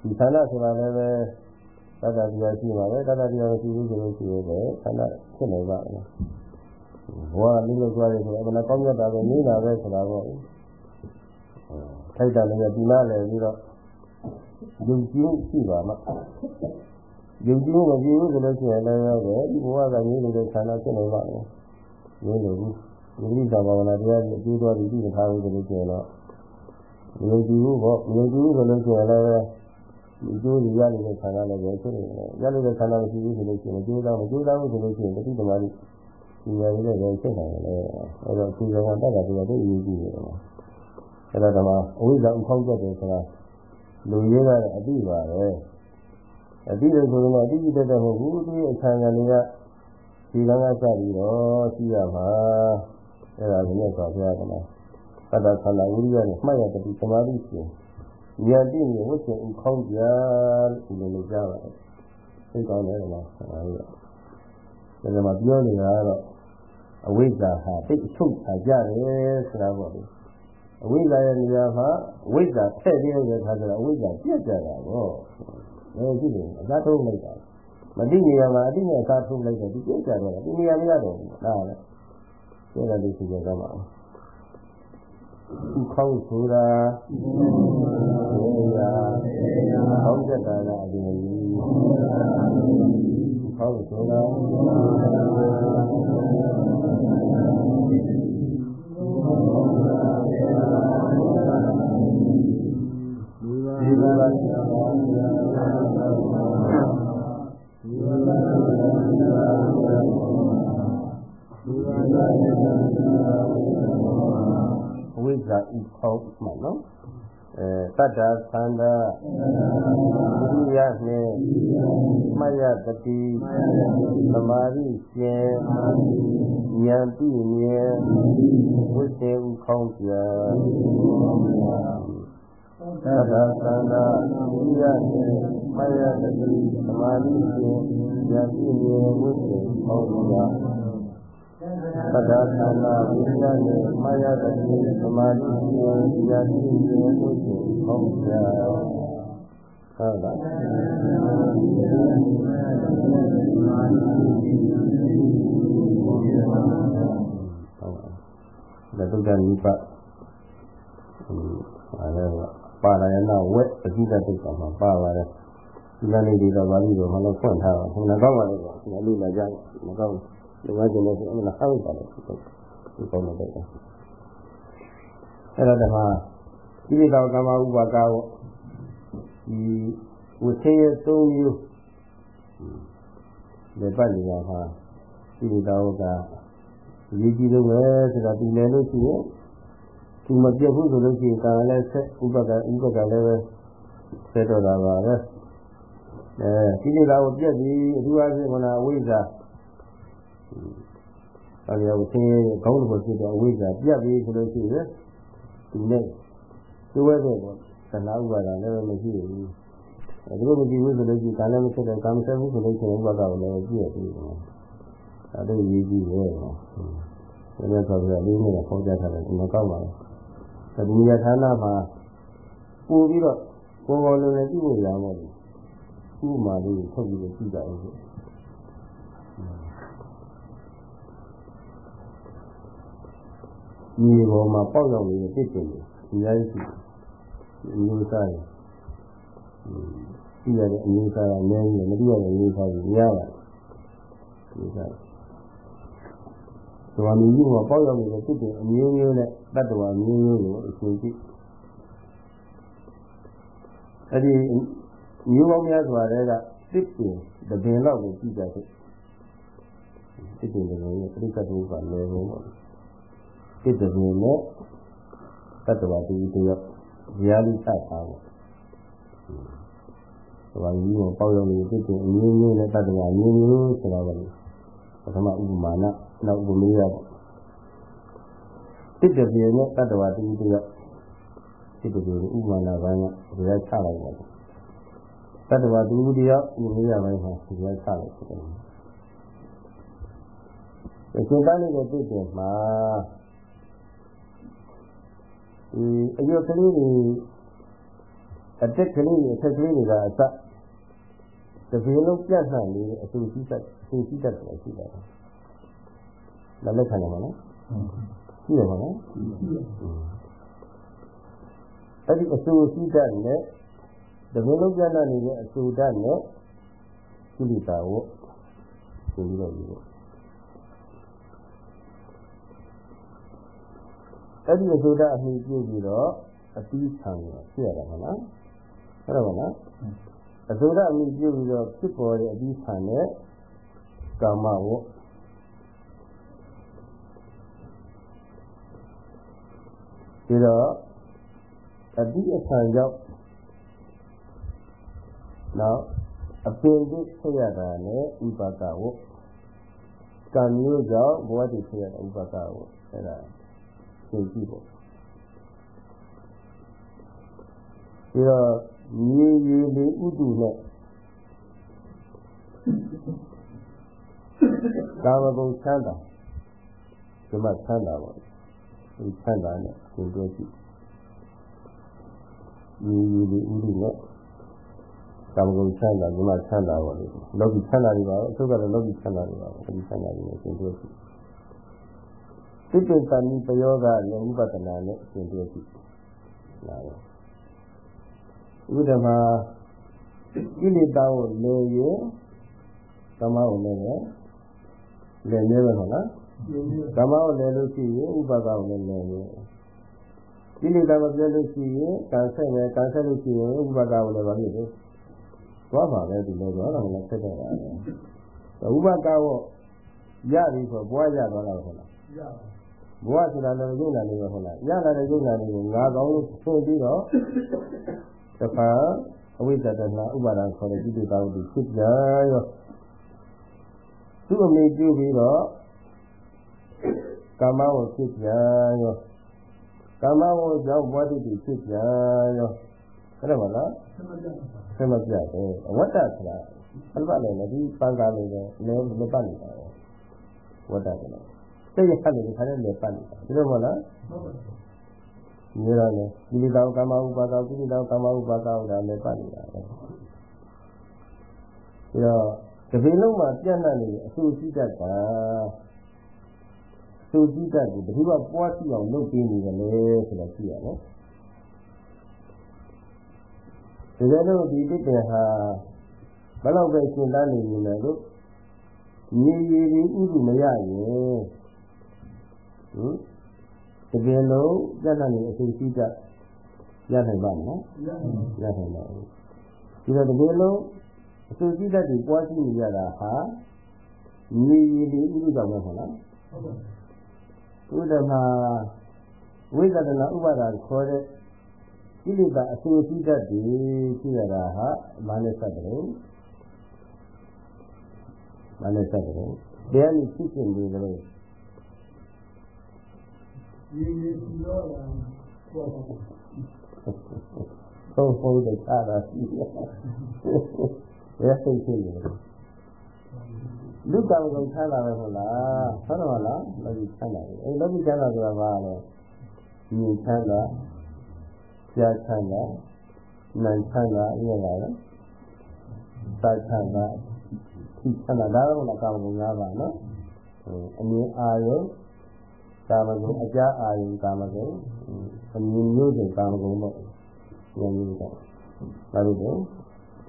ဒီခန္ဓာဆိုတာလည်းပဲသတ္တတရားရှိပါပဲသတ္တတရားမရှိဘူးဆိုလို့ရှိရင်ပဲခန္ဓာဖြစ်နေပါမယ်ဘဝလေးလို့ပြောရဆိုအမှန်ကောင်းမြတ်တာပဲနေတာပဲဆိုတာပေါ့ထိုက်တာလည်းဒီနာလည်းပြီးတော့ယုံကြည်ရှိပါမှာ ယုံကြည်မကြည့်ဘူးဆိုလို့ရှိရင်လည်းပဲဒီဘဝကငြိနေတဲ့ခန္ဓာဖြစ်နေပါမယ်ငြိနေဘူးဒီလိသာဘာဝနာတရားကြီးအကျိုးတော်ဒီသိထားဘူးဆိုလို့ရှိရင်တော့ယုံကြည်ဘူးပေါ့ယုံကြည်ဘူးဆိုလို့ရှိရင်လည်းဒီကျိုးကြီးရနေတဲ့ခန္ဓာလည်းပဲဖြစ်နေတယ်ရနေတဲ့ခန္ဓာမရှိဘူးဆိုလို့ရှိရင်ကျိုးသားမကျိုးသားဘူးဆိုလို့ရှိရင်တတိတမာတိဒီရည်နဲ့ပဲဖြစ်နေတယ်အဲတော့ဒီကောင်ကတတ်တာကတော့သိအရေးကြီးတယ်အဲဒါကမှအဝိဇ္ဇာဥခေါင်းချက်တယ်ဆိုတာလူရင်းကအတိပါပဲ အတိလို့ဆိုရင်အတိကြီးတတ်တယ်မဟုတ်ဘူးသူရဲ့အခါကလေးကဒီကံကစပြီးတော့ရှိရမှာအဲ့ဒါကိုလည်းဆိုပြရတယ်နော်သတ္တခန္ဓာဝိရိယနဲ့မှတ်ရတဲ့ဒီသမာဓိရှင်ဉာဏ်တည်နေဝိသေဥခေါင်းပြလို့လည်းကြားပါတယ်သိကောင်းတယ်နော်ဟာရီဒါကမှပြောနေတာကတော့အဝိဇ္ဇာဟာတိတ်အချုပ်ချကြတယ်ဆိုတာပေါ့လေအဝိဇ္ဇာရဲ့နေရာမှာအဝိဇ္ဇာထည့်ပြီးတဲ့ခါကျတော့အဝိဇ္ဇာပြတ်ကြတာပေါ့ အဲကြည့်တယ်အသာထုတ်လိုက်တာမတိနေရာမှာအတိနဲ့အသာထုတ်လိုက်တယ်ဒီပြတ်ကြတော့ဒီနေရာမရတော့ဘူးဒါလည်းပြောတယ်လို့ဆိုကြပါဦးဒီခေါင်းဆိုတာဘယ်ရာခေါင်းသက်တာကအပြင်ကြီးခေါင်းဆိုတာဒီပါပါ ဝိဇ္ဇာဥခေါင်းမှနော်အဲတတ္တသန္တာဝိရိယနှင့်မယတတိသမာဓိရှင်ဉာဏ်ပြည့်မြဲဝိသေဥခေါင်းပြ သတ္တသန္တာဝိရိယနှင့်မယတတိသမာဓိရှင်ဉာဏ်ပြည့်မြဲဝိသေဥခေါင်းပြပဒ္ဒသနာဝိသနေမယတတိသမာဓိဉာဏ်ဉာဏ်ပြည့်စုံမှုကိုဟောကြားဟုတ်ပါဟုတ်ပါဒါဒုက္ခနိပတ်အဲဒါ ပါရယနာဝက်အကြည့်တဲ့ဒုက္ခမှာပါပါတယ်ဒီလလေးတွေတော့ဘာလို့လဲမလို့ဖွင့်ထားတာဘုရားကောင်းပါလေကွာဒီလိုလာကြမကောင်းလုပ်ရခြင်းနဲ့အမှန်ဟောက်ပါတယ်ဒီကောင်းတဲ့အဲ့ဒါတမှာဒီလိုတော့ကမ္မဥပါကောဒီဝဆင်းရဲသုံးမျိုးဒီပတ်နေရမှာဒီလိုတော့ကအရေးကြီးလို့ပဲဆိုတာဒီနယ်လို့ရှိရင် သူမပြတ်ဘူးဆိုလို့ရှိရင်ကာလည်းဆက်ဥပကဥပကလည်းပဲဆက်တော့တာပါပဲအဲဒီလိုတော့ပြတ်ပြီးအထူးအားဖြင့်ခန္ဓာအဝိဇ္ဇာအဲဒီအဆင်းရဲခေါင်းလိုဖြစ်တဲ့အဝိဇ္ဇာပြတ်ပြီးဆိုလို့ရှိရင်ဒီနေ့သူ့ရဲ့တော့သနာဥပါဒလည်းမရှိဘူးအဲဒီလိုမရှိဘူးဆိုလို့ရှိရင်ကာလည်းမဖြစ်တဲ့ကာမဆက်ဘူးဆိုလို့ရှိရင်ဥပါဒကိုလည်းပြည့်ပြီအဲဒါရေးကြည့်ရဲဒါလည်းဆိုတော့လေးနဲ့ခေါ်ကြတာလည်းဒီမှာကောက်ပါလား ဒီနေရာဌာနမှာပို့ပြီးတော့ကိုယ်ပေါ်လုံးလည်းကြည့်လို့ရမှာပေါ့ဥမာလေးထုတ်ပြီးတော့ကြည့်ကြအောင်ဒီပေါ်မှာပေါက်ရောက်နေတဲ့တစ်တင်တွေအများကြီးရှိတယ်အမျိုးသားတွေကြည့်ရတဲ့အမျိုးသားကလည်းမကြည့်ရတဲ့အမျိုးသားကြီးများပါတယ်ဒီက သဝမီကြီးမှာပေါက်ရောက်နေတဲ့တစ်တင်အမျိုးမျိုးနဲ့တတ္တဝါမျိုးမျိုးကိုအရှင်ကြည့်အဲ့ဒီမျိုးပေါင်းများစွာတဲ့ကတစ်ပင်တပင်လောက်ကိုကြည့်ကြတယ်တစ်တင်တဲ့နဲ့ပြိဿတုကလည်းဘုံပေါ့တစ်တင်နဲ့တတ္တဝါတူတယောက်ဇာတိသတ်တာပေါ့။ဘာကြီးကိုပေါရောက်နေတဲ့တစ်တင်အမျိုးမျိုးနဲ့တတ္တဝါမျိုးမျိုးဆိုတော့လေပထမဥပမာန နောက်ဥပမေယပေါ့။တစ်တင်နဲ့တတ္တဝါတူတယောက်တစ်တင်ဥပမာနပိုင်းကဇာချလိုက်ပါတတ္တဝါတူတယောက်ဥပမေယပိုင်းမှာဇာချလိုက်တယ်။အရှင်တန်းနေတဲ့ပြည့်တင်မှာဒီအယုတ်ကလေးတွေအတက်ကလေးတွေအထက်ကလေးတွေကအစတပြေလုံးပြတ်ဆန်နေတဲ့အဆူရှိတတ်အဆူရှိတတ်တယ်ရှိတယ်။ လက်လက်ခံရမှာနော်။ရှိရမှာနော်။အဲ့ဒီအဆူရှိတတ်နဲ့တပြေလုံးပြတ်နေတဲ့အဆူတတ်နဲ့ကိလေသာကိုသင်ပြီးတော့ယူဖို့အဲ့ဒီအဆိုဒအမိပြုပြီးတော့အတိဆံရဖြစ်ရတာဟုတ်လားအဲ့ဒါဟုတ်လားအဆိုဒအမိပြုပြီးတော့ဖြစ်ပေါ်တဲ့အတိဆံနဲ့ကာမဝ ဒီတော့အတိအဆံကြောင့်နောက်အပင်တိဖြစ်ရတာနဲ့ဥပကဝကံမျိုးကြောင့်ဘဝတည်ဖြစ်ရတဲ့ဥပကဝအဲ့ဒါသိကြည့်ပေါ့ပြီးတော့မြေရည်လေးဥတုနဲ့ကာမဂုဏ်ချမ်းသာဒီမှာချမ်းသာပါ ဒီချမ်းသာနဲ့ကိုယ်တွေ့ကြည့်မြေရည်လေးဥတုနဲ့ကာမဂုဏ်ချမ်းသာဒီမှာချမ်းသာပါလေလောကီချမ်းသာတွေပါအထုကတော့လောကီချမ်းသာတွေပါဒီချမ်းသာတွေနဲ့ကိုယ်တွေ့ကြည့်စိတ်တဏှာနိပယောဂလည်းဥပဒနာနဲ့သင်ပြကြည့်။နားရောဥဒ္ဓမှာကိလေသာကိုလေရင်ကမ္မကိုလည်းလေလေနေပဲဟုတ်လား။ ကမ္မကိုလေလို့ရှိရင်ဥပကကိုလည်းလေရင်ကိလေသာမပြလို့ရှိရင်ကံဆက်မယ်ကံဆက်လို့ရှိရင်ဥပကကိုလည်းပါလိမ့်မယ်။သွားပါပဲဒီလိုတော့လည်းဆက်တော့တာ။ဥပကကိုရပြီဆိုဘွားရသွားတာဟုတ်လား။ရပါဘဝဆိုတာလည်းယုံနာနေပဲဟုတ်လားရလာတဲ့ယုံနာနေကိုငါကောင်းလို့ဆိုပြီးတော့တခါအဝိဇ္ဇတနာဥပါဒံခေါ်တဲ့จิตတောင်းပြီးဖြစ်ကြရောသူ့အမေပြုပြီးတော့ ကာမဝဖြစ်ကြရောကာမဝကြောင့်ဘဝတည်ဖြစ်ကြရောအဲ့ဒါမလားဆက်မပြတယ်အဝတ္တဆိုတာအလ္ပလည်းဒီပံကာလေးလည်းလည်းမပတ်နေတာဝတ္တကလည်းစိတ်ရခက်လို့ဒီခါနဲ့လည်းပတ်နေတာဒီလိုမဟုတ်လားဟုတ်ပါဘူးဒီလိုလေကိလေသာကာမဥပါဒကိလေသာကာမဥပါဒဒါလည်းပတ်နေတာပဲဒီတော့တပင်လုံးမှာပြန့်နှံ့နေအဆူရှိတတ်တာ အဆူရှိတတ်ကိုဘယ်သူကပွားရှိအောင်လုပ်ပေးနေတယ်လဲဆိုတော့ရှိရနော်ဒီလိုလို့ဒီတိတေဟာဘယ်တော့ပဲရှင်းတန်းနေနေလဲလို့မြေရည်ဒီဥဒုမရရင်ဟင်တကယ်လို့ပြတ်နေအစီရှိကြရနိုင်ပါမလားရနိုင်ပါဘူးဒီတော့တကယ်လို့အစီရှိတတ်ဒီပွားရှိနေရတာဟာမြေရည်ဒီဥဒုကြောင့်ပဲဟုတ်လားဟုတ်ပါဘူး ဥဒ္ဓမှာဝိသဒနာဥပါဒံခေါ်တဲ့ကိလေသာအစီရှိတတ်ဒီရှိရတာဟာမာနစတ္တရုံမာနစတ္တရုံတရားနည်းဖြစ်ဖြစ်နေတယ်လို့ရေရေစီတော့တာဟုတ်ဟုတ်ဟုတ်တယ်ကားတာရှိတယ်ရဲစိတ်ဖြစ်နေတယ် လူကံကိုချမ်းသာပဲဟုတ်လားဟုတ်တယ်မလားလောကီချမ်းသာတယ်အဲလောကီချမ်းသာဆိုတာဘာလဲညီချမ်းသာကြားချမ်းသာနာချမ်းသာအဲ့ဒါလားသာချမ်းသာဒီချမ်းသာဒါတော့လည်းကာမဂုဏ်၅ပါးနော်အမြင်အာရုံကာမဂုဏ်အကြအာရုံကာမဂုဏ်အမြင်မျိုးစုံကာမဂုဏ်ပေါ့ဉာဏ်မျိုးတော့ဒါလို့တော့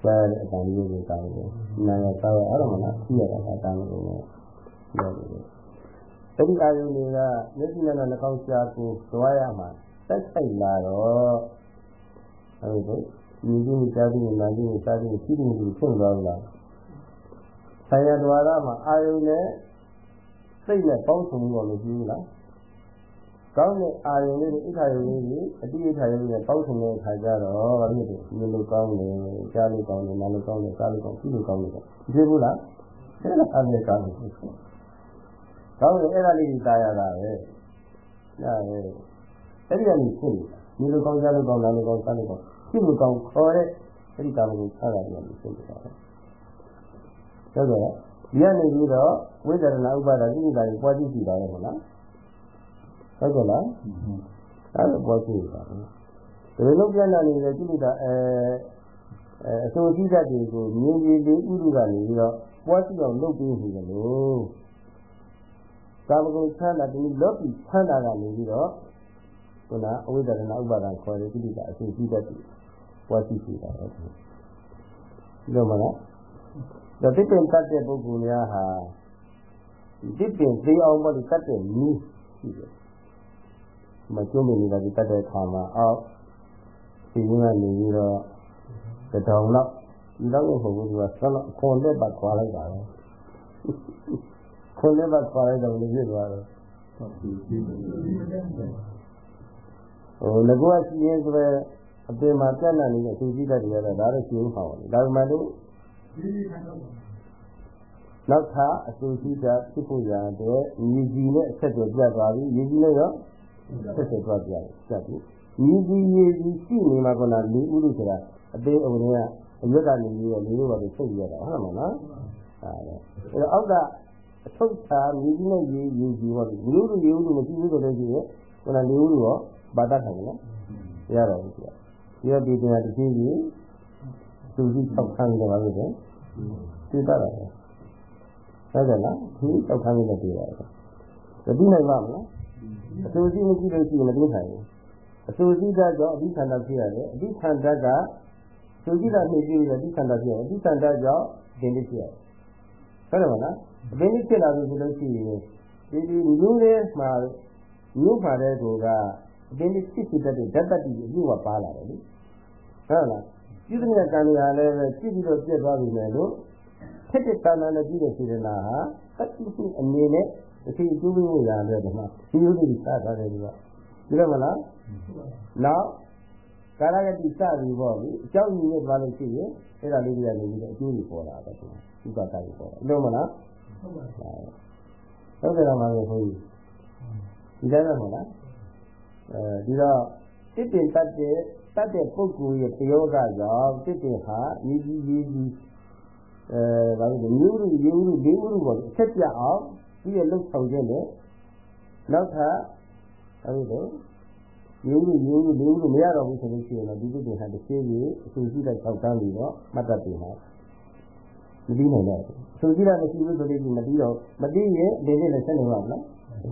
ကြားရတဲ့အတိုင်းမျိုးစုံကာမဂုဏ်နာရသာရအဲ့ဒါမှလားသိရတာကာမဂုဏ်နဲ့ပြောတယ်အဲ့ဒီအာယုန်တွေကမျက်စိနဲ့နှာခေါင်းရှားကိုသွားရမှာတက်ဆိုင်လာတော့အဲ့ဒီမြင်ကြည့်ကြားကြည့်နားကြည့်စားကြည့်ရှိနေပြီဖြစ်သွားလားဆရာတော်ရမှာအာယုန်နဲ့စိတ်နဲ့ပေါင်းစုံမှုတော့မရှိဘူးလား ကောင်းတဲ့အာယုံလေးတွေဣထာယုံလေးတွေအတိဣထာယုံလေးတွေပေါင်းစုံတဲ့အခါကျတော့ဘာဖြစ်လဲမြင်လို့ကောင်းတယ်ကြားလို့ကောင်းတယ်နားလို့ကောင်းတယ်စားလို့ကောင်းကြည့်လို့ကောင်းတယ်ဖြစ်ဘူးလားအဲ့ဒါအမြဲကောင်းတယ်ကောင်းတယ်အဲ့ဒါလေးကြီးตายရတာပဲနားပဲအဲ့ဒီကနေဖြစ်နေတာမြင်လို့ကောင်းကြားလို့ကောင်းနားလို့ကောင်းစားလို့ကောင်းကြည့်လို့ကောင်းခေါ်တဲ့အဲ့ဒီကာမဂုဏ်စားရတယ်ဖြစ်နေတာပဲဟုတ်ကဲ့ဒီကနေပြီးတော့ဝိဒရဏဥပါဒကိစ္စတွေပွားကြည့်ကြည့်ပါလေဟုတ်လား ဟုတ်ကဲ့လားအဲ့ဒါပွားကြည့်ပါဒီလိုလုံးပြန်လာနေတဲ့ကိလေသာအဲအဲအစိုးရတတ်တွေကိုမြင်ကြည့်ပြီးဥဒုကနေပြီးတော့ပွားကြည့်အောင်လုပ်ပြီးနေတယ်လို့ကာမဂုဏ်ဆန္ဒတည်းလောကီဆန္ဒကနေပြီးတော့ခုနအဝိဒရဏဥပါဒခေါ်တဲ့ကိလေသာအစိုးရတတ်တွေပွားကြည့်ကြည့်တာဟုတ်တယ်ဒီလိုမလားဒါတိပင်တတ်တဲ့ပုဂ္ဂိုလ်များဟာဒီပင်သေးအောင်ပေါ့ဒီတတ်တဲ့နည်းရှိတယ် မကျွမ်းမနေတာဒီတတ်တဲ့ခါမှာအောက်ဒီကနေ့ပြီးတော့တထောင်လောက်ဒီတော့ဟုတ်ဘူးသူကဆက်လောက်ခွန်လက်ပတ်ခွာလိုက်တာပဲခွန်လက်ပတ်ခွာလိုက်တော့လည်းဖြစ်သွားတယ်ဟိုငကောရှိရင်ဆိုတော့အပင်မှာပြတ်နေတဲ့အသူကြီးတတ်တွေကတော့ဒါတော့ရှိဦးပါဘူးဒါပေမဲ့လို့နောက်ထပ်အဆိုရှိတာဖြစ်ဖို့ရတဲ့ညီကြီးနဲ့အဆက်တွေပြတ်သွားပြီညီကြီးနဲ့ရော ဆက်ဆက်သွားပြတယ်ပြတ်ပြီညီကြီးညီကြီးရှိနေမှာကလည်းလူဥလို့ဆိုတာအသေးအုံတွေကအရွက်ကနေပြီးတော့လူတို့ဘာလို့ထုတ်ရတာဟုတ်မှာနော်အဲဒါအောက်ကအထုတ်ချာညီကြီးနဲ့ညီညီကြီးဟောဒီလူတို့လူတို့မရှိဘူးဆိုလို့ရှိရင်ကလည်းလူတို့ရောဘာတတ်တယ်နော်ရတော့ဘူးပြဒီတော့ဒီတရားတစ်ကြီးကြီးသူကြီး၆ခန်းကြပါလို့တယ်သိတတ်တယ်ဟုတ်တယ်လားဒီ၆ခန်းလေးနဲ့တွေ့ရတယ်တတိနိုင်ပါမလား အတူစီမရှိလို့ရှိရင်မသိနိုင်ဘူးအတူစီတတ်တော့အဓိခန္ဓာဖြစ်ရတယ်အဓိခန္ဓာကသူကြည့်တာနေပြီးတော့အဓိခန္ဓာဖြစ်ရတယ်အဓိခန္ဓာကြောင့်ဒိဋ္ဌိဖြစ်ရတယ်ဟုတ်တယ်မလားအဒိဋ္ဌိဖြစ်လာပြီဆိုလို့ရှိရင်ဒီဒီမျိုးလေးမှာမျိုးပါတဲ့ကိုကအဒိဋ္ဌိဖြစ်ဖြစ်တဲ့ဓာတ်တတိအပြည့်ဝပါလာတယ်လေဟုတ်လားပြုတဲ့ကံတွေဟာလည်းပဲဖြစ်ပြီးတော့ပြတ်သွားပြီလေလို့ဖြစ်တဲ့ကံနဲ့ပြုတဲ့စေတနာဟာတတိအနေနဲ့ အစီအကျိုးပေးဖို့ရတယ်ဒီမှာဒီလိုတွေစတာတယ်ဒီကဒီလိုမလားနောက်ကာရဂတိစပြီပေါ့လေအကြောင်းရင်းနဲ့သွားလို့ရှိရင်အဲ့ဒါလေးတွေကနေပြီးတော့အကျိုးတွေပေါ်လာတယ်ဒီဥပဒါတွေပေါ်လာလို့မလားဟုတ်ပါဘူးဟုတ်တယ်မှာပဲခွန်ကြီးဒီတိုင်းပဲမဟုတ်လားအဲဒီတော့တစ်တင်တတ်တဲ့တတ်တဲ့ပုဂ္ဂိုလ်ရဲ့တယောဂကြောင့်တစ်တင်ဟာရည်ကြီးရည်ကြီးအဲဒါလို့မျိုးလူမျိုးလူလေးလူပေါ့အချက်ပြအောင် ဒီရဲ့လှုပ်ဆောင်ခြင်းနဲ့နောက်ထပ်အဲဒီတော့မျိုးလူမျိုးလူလေးလူမရတော့ဘူးဆိုလို့ရှိရင်တော့ဒီတစ်တင်ဟာတစ်သေးသေးအဆူရှိတဲ့၆တန်းပြီးတော့မှတ်တတ်ပြီဟာမပြီးနိုင်တော့ဘူးအဆူရှိတာမရှိဘူးဆိုလို့ရှိရင်မပြီးတော့မပြီးရင်ဒီနေ့လည်းဆက်နေပါမလား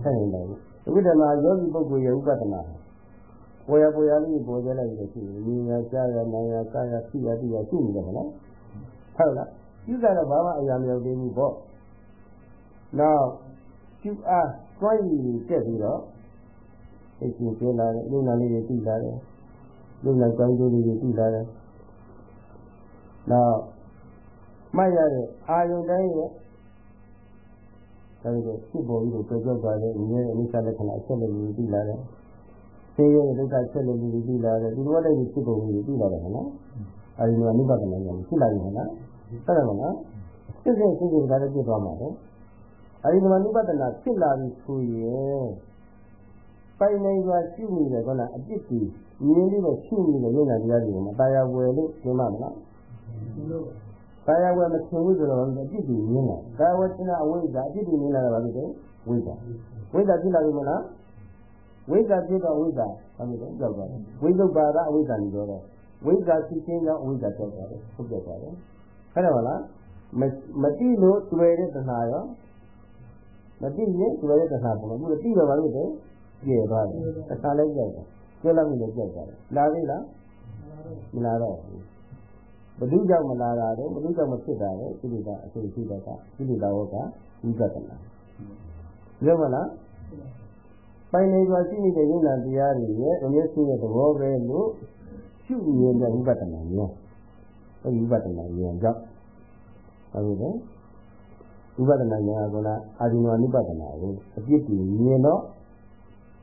ဆက်နေတယ်ဝိဒနာယောဂီပုဂ္ဂိုလ်ရဲ့ဥပဒနာပေါ်ရပေါ်ရလေးပေါ်ကြလိုက်လို့ရှိရင်ညီညာကြားရနာရကာယသိရသိရရှိနေတယ်မလားဟုတ်လားပြုတာတော့ဘာမှအရာမရောက်သေးဘူးပေါ့နောက် ပြုအားတွိုင်းရည်တက်ပြီးတော့သိချင်ကျလာတယ်လူနာလေးတွေသိလာတယ်လူနာကြောင်းကျိုးလေးတွေသိလာတယ်နောက်မှတ်ရတဲ့အာယုန်တိုင်းရဲ့ဒါပေမဲ့ဖြစ်ပေါ်ပြီးတော့ကြောက်ကြောက်သွားတယ်အမြဲအနိစ္စလက္ခဏာအချက်လက်တွေသိလာတယ်ဆင်းရဲဒုက္ခချက်လက်တွေသိလာတယ်ဒီလိုလည်းဖြစ်ပေါ်ပြီးသိလာတယ်နော်အဲဒီမှာအနိဗ္ဗာန်ဉာဏ်ဖြစ်လာပြီနော်ဆက်ရမလားစစ်စစ်စစ်စစ်ဒါလည်းပြသွားမှာလေ အဲဒီမှာနိဗ္ဗာန်ဖြစ်လာပြီဆိုရင်ပိုင်နိုင်စွာရှိနေတယ်ကောလားအပြစ်ကြီးမြင်ပြီးတော့ရှိနေတဲ့ဉာဏ်တရားတွေမှာတရားဝယ်လို့ရှင်းပါမလားကာယဝယ်မသင်ဘူးဆိုတော့အပြစ်ကြီးမြင်လာကာယဝယ်သနာအဝိဇ္ဇာအပြစ်ကြီးမြင်လာတာပါလို့ဝိဇ္ဇာဝိဇ္ဇာဖြစ်လာပြီမလားဝိဇ္ဇာဖြစ်တော့ဝိဇ္ဇာဘာလို့လဲကြောက်သွားတယ်ဝိသုပါဒအဝိဇ္ဇာနေတော့ဝိဇ္ဇာဖြစ်ခြင်းကြောင့်အဝိဇ္ဇာကြောက်သွားတယ်ဟုတ်ကြသွားတယ်ဟုတ်တယ်မလားမတိလို့တွေ့တဲ့တဏှာရော မတိရင်တွေ့တဲ့တဏှာပုံလို့တိတော့ဘာလို့လဲပြေသွားတယ်အခါလဲကြောက်တယ်ကျွတ်လို့လည်းကြောက်သွားတယ်လာပြီလားမလာတော့ဘူးဘု து ကြောင့်မလာတာတော့ဘု து ကြောင့်မဖြစ်တာလေကိလေသာအဆိုရှိတတ်တာကိလေသာဝကဝိပဿနာပြောမလားပိုင်နေစွာရှိနေတဲ့ယုံနာတရားတွေရဲ့အမျက်ရှိတဲ့သဘောပဲလို့ရှုမြင်တဲ့ဝိပဿနာဉာဏ်အဲဒီဝိပဿနာဉာဏ်ကြောင့်ဟုတ်ပြီလေ ဝိပဿနာဉာဏ်ကကအာဒီနဝနိပဿနာကိုအပြစ်တည်မြင်တော့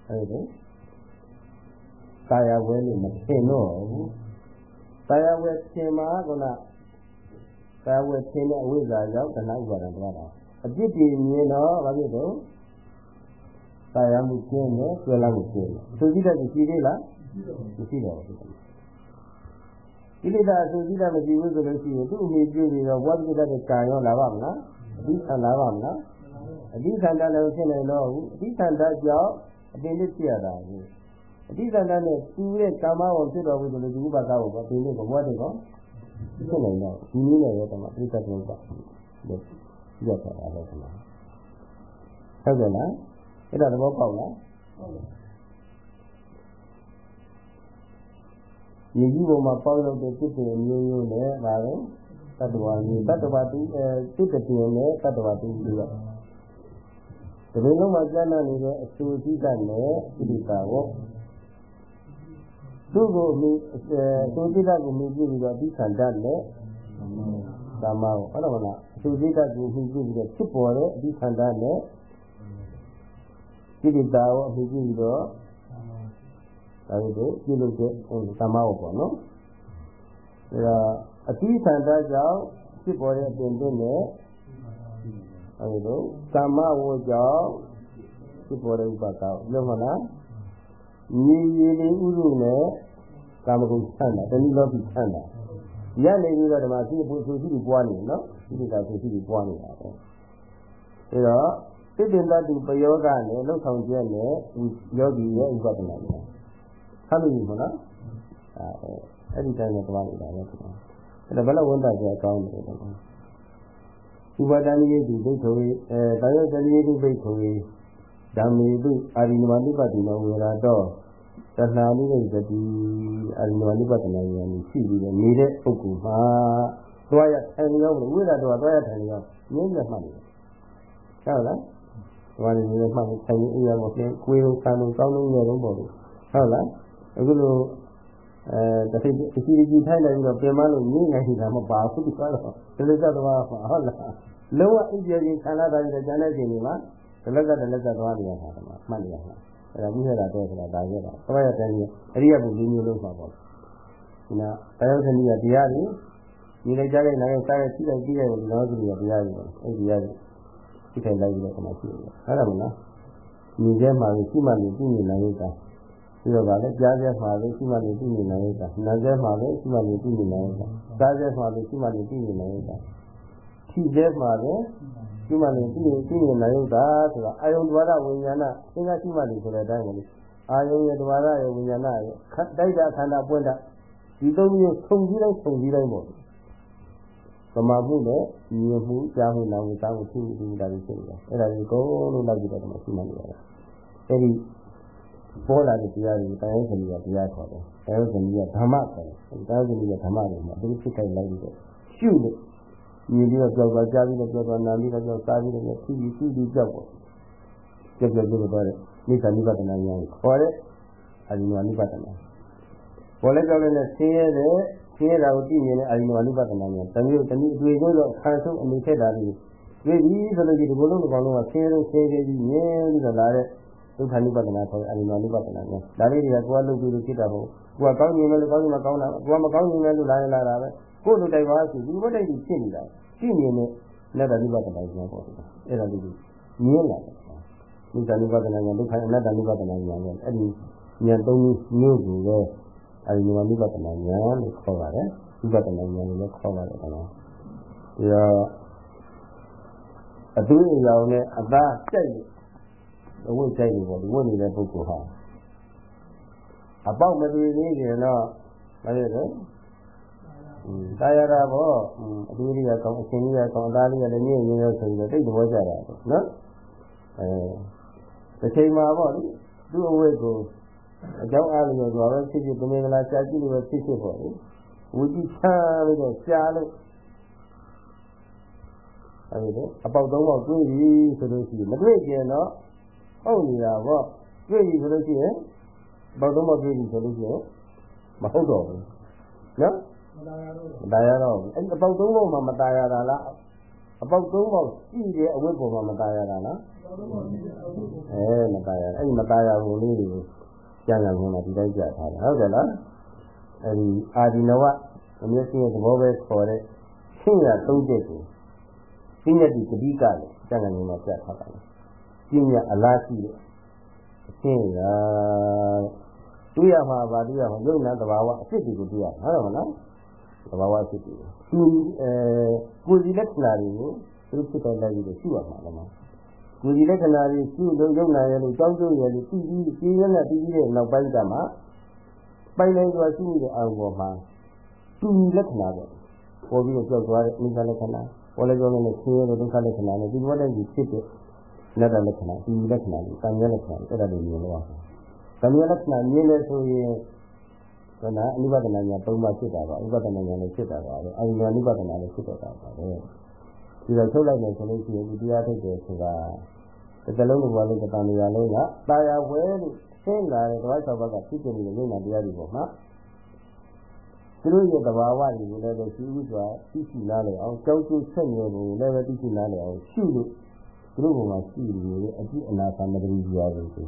အဲ့ဒါကာယဝဲလို့မထင်တော့ဘူးကာယဝဲထင်မှာကကာယဝဲထင်တဲ့အဝိဇ္ဇာကြောင့်တဏှာဥပါဒံသွားတာအပြစ်တည်မြင်တော့ဘာဖြစ်တော့ကာယမှုကျင်းတယ်ကျွဲလာမှုကျင်းတယ်သူကြည့်တဲ့ရှိသေးလားမရှိတော့ဘူးကိလေသာအဆူကြီးတာမရှိဘူးဆိုလို့ရှိရင်သူ့အမိပြုပြီးတော့ဝတ်ပိတ္တတဲ့ကာရောလာပါမလား အဓိခံလာပါမလားအဓိခံတာလည်းဖြစ်နေတော့ဘူးအဓိခံတာကြောင့်အပင်လေးဖြစ်ရတာဘူးအဓိခံတာနဲ့သူ့ရဲ့ကာမဝံဖြစ်တော်ဘူးဆိုလို့ဒီဥပါဒကိုအပင်လေးကဘဝတည်းကောဖြစ်နေတော့ဒီနည်းနဲ့ရောတမပြိတ္တကုပ္ပလို့ပြောတာလည်းဒီမှာဟုတ်ကဲ့လားအဲ့ဒါသဘောပေါက်လားဟုတ်ပါရေကြီးပေါ်မှာပေါက်ရောက်တဲ့စစ်တွေမျိုးမျိုးနဲ့ဒါပဲ တတ္တဝါမျိုးတတ္တဝါတူအဲစစ်တပြင်းနဲ့တတ္တဝါတူပြီးတော့ဒီလိုလုံးမှာကျမ်းနာနေတဲ့အဆူစိတနဲ့ဣတိတာဝသူ့ကိုအမိအဲသူစိတကိုမြည်ပြီးတော့အဓိခံတတ်နဲ့ကာမဟုတ်အဲ့တော့မလားအဆူစိတကိုမြည်ပြီးတော့ဖြစ်ပေါ်တဲ့အဓိခံတတ်နဲ့ဣတိတာဝအမြည်ပြီးတော့ဒါကိုပြုလုပ်တဲ့သမ္မာဝပေါ့နော်ဒါ အတိသန္တာကြောင့်ဖြစ်ပေါ်တဲ့အပင်တွေနဲ့အဲဒီလိုသမ္မာဝကြောင့်ဖြစ်ပေါ်တဲ့ဥပါကောပြောမှလားညီရည်လေးဥရုနဲ့ကာမဂုဏ်ဆန့်တာတဏှိလောကီဆန့်တာရနေပြီးတော့ဒီမှာသိဖို့ဆိုရှိပြီးပွားနေနော်ဒီကဆိုရှိပြီးပွားနေတာပဲအဲတော့စိတ္တတတုပယောဂနဲ့လှုပ်ဆောင်ချက်နဲ့ယောဂီရဲ့ဥပဒနာတွေဆမ်းလို့မလားအဲအဲ့ဒီတိုင်းနဲ့သွားနေတာပဲဒီမှာ အဲ့ဒါဘယ်လိုဝန်တာကြကောင်းတယ်တော့ဥပါဒဏ်ရေးသူဒိဋ္ဌိအဲတာယောတတိယတုဒိဋ္ဌိဓမ္မေတုအာရိနမနိပတိနောဝေရာတော့တဏှာနိဂတိအာရိနမနိပတနာဉာဏ်ရှိပြီးတော့နေတဲ့ပုဂ္ဂိုလ်မှာသွားရထိုင်ရောဝိရတော့သွားရထိုင်ရောငြင်းလက်မှတ်နေဟုတ်လားသွားနေနေမှတ်ထိုင်ရအေးရမဖြစ်ကိုယ်ကိုခံလို့ကောင်းလို့ရတော့ပေါ့ဟုတ်လားအခုလို အဲတတိတတိကြီးထိုင်လိုက်ပြီးတော့ပြင်မလို့ငြိနိုင်တာမပါဘူးဒီကတော့ဒီလိုသက်သွားမှာဟုတ်လားလုံးဝအိပ်ကြခြင်းခံလာတာကြတဲ့ကျန်တဲ့ချိန်တွေမှာဒလက်ကဒလက်ကသွားနေရတာကမှတ်နေရတာအဲဒါပြီးရတာတော့ဆိုတာဒါရတာသဘောရတဲ့ကြီးအရိယဘုလေးမျိုးလုံးပါပေါ့ဒီနာတရားစနည်းကတရားတွေဒီလိုက်ကြတဲ့နိုင်စားရရှိလိုက်ကြည့်ရတဲ့လောကီကတရားတွေအဲ့ဒီတရားတွေသိခိုင်လိုက်ပြီးတော့မှရှိတယ်ဟုတ်တယ်မလားညီထဲမှာရှိမှလည်းပြည့်နေနိုင်တာ ပြီးတော့ဗာလဲကြားကျက်မှာလည်းရှိမှလည်းပြည့်နေနိုင်တာနာကျက်မှာလည်းရှိမှလည်းပြည့်နေနိုင်တာစားကျက်မှာလည်းရှိမှလည်းပြည့်နေနိုင်တာထိကျက်မှာလည်းရှိမှလည်းပြည့်ပြည့်နေနိုင်တာဆိုတာအာယုံဒဝရဝိညာဏသင်္ကရှိမှလည်းဆိုတဲ့အတိုင်းပဲလေအာယုံရဲ့ဒဝရရဲ့ဝိညာဏရဲ့တိုက်တာခန္ဓာပွင့်တာဒီသုံးမျိုးဆုံပြီးတိုင်းဆုံပြီးတိုင်းပေါ့သမာမှုနဲ့ဉာဏ်မှုကြားမှုနာမှုသားမှုဖြစ်ပြီးဒါတွေဖြစ်နေတာအဲ့ဒါကြီးကိုလို့လိုက်ပြီးတော့မှရှိမှနေရတယ်အဲ့ဒီ ပေါ်လာတဲ့တရားတွေတရားစံကြီးကတရားခေါ်တယ်တရားစံကြီးကဓမ္မခေါ်တယ်တရားစံကြီးကဓမ္မတွေမှာသူဖြစ်ခိုင်လိုက်ပြီးတော့ရှုလို့မြင်ပြီးတော့ကြောက်သွားကြားပြီးတော့ကြောက်သွားနာပြီးတော့ကြောက်စားပြီးတော့ဖြီးပြီးဖြီးပြီးကြောက်ပေါ့ကြောက်ကြောက်ကြောက်သွားတဲ့နိစ္စနိဗ္ဗာန်ဉာဏ်ခေါ်တဲ့အာရိမနိဗ္ဗာန်ပေါ်လဲကြောက်လဲနဲ့ဆင်းရဲတဲ့ဆင်းရဲတာကိုကြည့်မြင်တဲ့အာရိမနိဗ္ဗာန်ဉာဏ်တမျိုးတမျိုးအတွေ့အကြုံတော့ခံဆုံးအနေထက်တာပြီးတွေ့ပြီးဆိုလို့ဒီဘလုံးတစ်ကောင်လုံးကဆင်းရဲဆင်းရဲပြီးမြင်ပြီးတော့လာတဲ့ ဒုက္ခနိဗ္ဗာန်ခေါ်တဲ့အရိမနိဗ္ဗာန်နဲ့ဒါလေးတွေကကိုယ်ကလုပ်ပြီးလို့ဖြစ်တာဟုတ်ကိုယ်ကကောင်းနေမယ်လို့ကောင်းနေမှာကောင်းတာကိုယ်ကမကောင်းနေမယ်လို့လာရင်လာတာပဲကိုယ်လိုတိုင်ပါဆိုဒီဘက်တိုင်ကြီးဖြစ်နေတာရှိနေနဲ့လက်တော်နိဗ္ဗာန်ကိုပြောပေါ့အဲ့ဒါလေးကြီးမြင်လာတယ်ဒုက္ခနိဗ္ဗာန်နဲ့ဒုက္ခအနတ္တနိဗ္ဗာန်နဲ့ညာနဲ့အဲ့ဒီဉာဏ်သုံးမျိုးကိုပဲအရိမနိဗ္ဗာန်ဉာဏ်လို့ခေါ်ပါတယ်နိဗ္ဗာန်ဉာဏ်လို့လည်းခေါ်ပါတယ်ကွာဒါအတူအရောင်နဲ့အသားကြိုက် အဝိဆိုင်လို့ပေါ့ဒီဝတ်နေတဲ့ပုဂ္ဂိုလ်ဟာအပေါက်မတွေ့သေးခင်တော့မဖြစ်ဘူးတာယာတာပေါ့အတူလေးကကောင်းအရှင်ကြီးကကောင်းအသားလေးကလည်းမြင့်ရင်းရဆိုပြီးတော့တိတ်သဘောကျတာပေါ့နော်အဲတစ်ချိန်မှာပေါ့လေသူ့အဝိကိုအကြောင်းအားလို့ဆိုတော့ဖြစ်ဖြစ်သမင်္ဂလာရှားကြည့်လို့ဖြစ်ဖြစ်ပေါ့လေဝူကြည့်ချမ်းလို့တော့ရှားလို့အဲဒီအပေါက်သုံးပေါက်တွေးပြီဆိုလို့ရှိရင်မတွေ့ကျင်တော့ ဟုတ်နေတာပေါ့တွေ့ပြီဆိုလို့ရှိရင်ဘောက်တော့မတွေ့ပြီဆိုလို့ရှိရင်မဟုတ်တော့ဘူးနော်မตายရတော့ဘူးအဲ့ဒီအပေါက်သုံးလုံးမှမตายရတာလား အပေါက်သုံးပေါက်ရှိတဲ့အဝတ်ပေါ်မှာမตายရတာလားအဲမตายရအဲ့ဒီမตายရဘူးလေးတွေကိုကျန်ရခြင်းမှာဒီတိုင်းကြထားတာဟုတ်တယ်လားအဲ့ဒီအာဒီနဝအမျက်စိရဲ့သဘောပဲခေါ်တဲ့ရှင်းရသုံးချက်ကိုသိနေဒီတတိကလည်းကျန်ရခြင်းမှာပြတ်ထားတာလေ ပြင်းရအလားရှိတဲ့အရှင်းရာတွေ့ရမှာပါတွေ့ရမှာယုံနာသဘာဝအဖြစ်တွေကိုတွေ့ရမှာဟုတ်တယ်မလားသဘာဝအဖြစ်တွေသူအဲကိုယ်စီလက္ခဏာတွေကိုသူဖြစ်တဲ့လိုက်ပြီးတော့ရှိရမှာလားကိုယ်စီလက္ခဏာတွေရှိလို့ယုံနာရလို့ကြောင်းကျိုးရလို့ပြီးပြီးပြင်းရတဲ့ပြီးပြီးတဲ့နောက်ပိုင်းကမှပိုင်လိုက်စွာရှိနေတဲ့အာရုံပေါ်မှာသူလက္ခဏာပဲပေါ်ပြီးတော့ကြောက်သွားတဲ့အိန္ဒလက္ခဏာပေါ်လည်းကြောင်းနဲ့ဆင်းရဲတဲ့ဒုက္ခလက္ခဏာနဲ့ဒီဘောတိုင်းကြီးဖြစ်တဲ့ လက်တလက္ခဏာဒီလက္ခဏာဒီကံရလက္ခဏာအဲ့ဒါတွေမြင်လို့ရတယ်။ကံရလက္ခဏာမြင်လဲဆိုရင်ကနာအနိဗ္ဗာန်ညာ၃ပါးဖြစ်တာပါဥပဒနာညာလည်းဖြစ်တာပါပဲအနိဗ္ဗာန်အနိဗ္ဗာန်လည်းဖြစ်တာပါပဲဒီတော့ထုတ်လိုက်မယ်ဆိုလို့ရှိရင်ဒီတရားထုတ်တယ်ဆိုတာတစ်စလုံးလိုပါလို့တဏှာလုံးကတာယာဝဲလို့ရှင်းလာတဲ့ဓဝါ၆ပါးကဖြစ်နေနေတဲ့ဉာဏ်တရားတွေပေါ်မှာသူတို့ရဲ့သဘာဝတွေကိုလည်းပဲရှိဥစွာသိရှိနားလည်အောင်ကြောက်ကြွဆက်နေပုံလည်းပဲသိရှိနားလည်အောင်ရှုလို့ သူတို့ဘုံမှာရှိနေတဲ့အပြည့်အနာသမဂရီကြီးရတယ်ဆို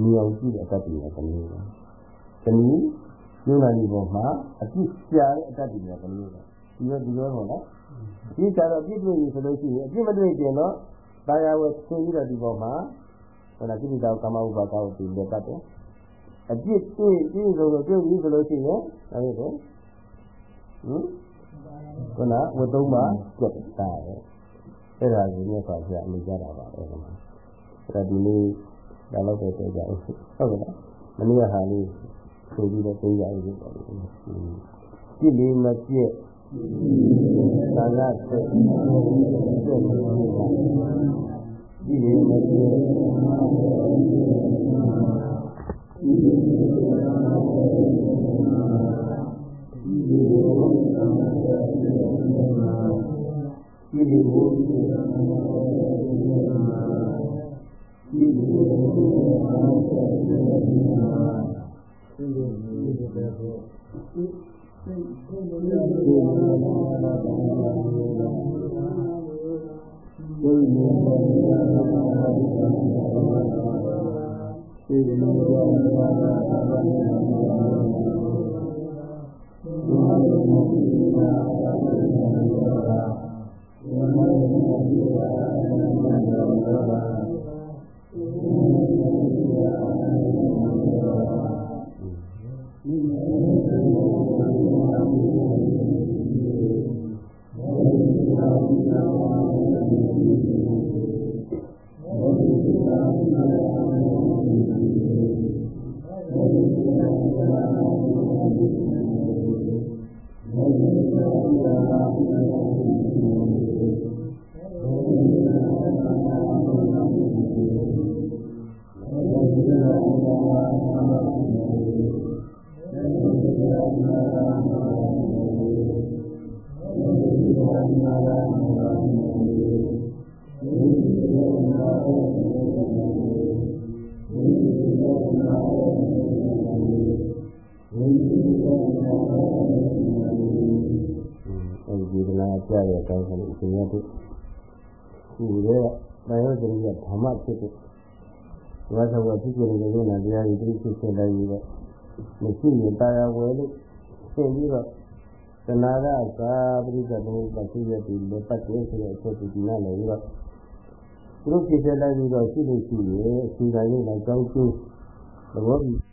မြင်အောင်ကြည့်တဲ့အတ္တတွေနဲ့တမျိုးပဲ။တနည်းယုံနာဒီပေါ်မှာအပြစ်ရှာတဲ့အတ္တတွေနဲ့တမျိုးပဲ။ဒီလိုဒီလိုဟုတ်လား။အပြစ်ရှာတော့အပြစ်တွေ့ပြီဆိုလို့ရှိရင်အပြစ်မတွေ့ရင်တော့တာယာဝယ်ဆင်းပြီးတော့ဒီပေါ်မှာဟိုလားကိဋ္တာကာမဥပါကောကိုပြင်တတ်တယ်။အပြစ်တွေ့ပြီးဆိုတော့တွေ့ပြီဆိုလို့ရှိရင်ဒါဖြစ်တယ်။ဟင်ခုနဝတ်သုံးပါကြက်တာပဲ။ အဲ့ဒါကိုမြတ်စွာဘုရားအမိကြတာပါပဲကွာ။အဲ့ဒါဒီနေ့ဒါတော့ပဲပြောကြအောင်ဟုတ်ကဲ့လားမနေ့ကဟာလေးဆိုပြီးတော့ပြောကြရည်ပေါ့ကြည့်လေးမပြည့်သာလဆက်ကြည့်လေးမပြည့်ကြည့်လေး အဲဒီ ဒီနာ ကြရတဲ့အတိုင်းဆိုလို့အရှင်ရတဲ့ဒီရဲ့တရားစရိယဓမ္မဖြစ်တဲ့ဝါသဝဖြစ်ဖြစ်နေတဲ့ဉာဏ်တရားတွေသိဖြစ်ဖြစ်တိုင်းပြီးတော့မရှိရင်တရားဝယ်လို့သင်ပြီးတော့သနာရသာပရိသတ်ဘုရားရှိရပြီးလက်ပတ်တယ်ဆိုတဲ့အချက်ဒီနာလည်းပြီးတော့သူတို့ဖြစ်ဖြစ်လိုက်ပြီးတော့ရှိလို့ရှိရင်အစီအစဉ်နဲ့ကြောင်းကျိုးသဘောပြီး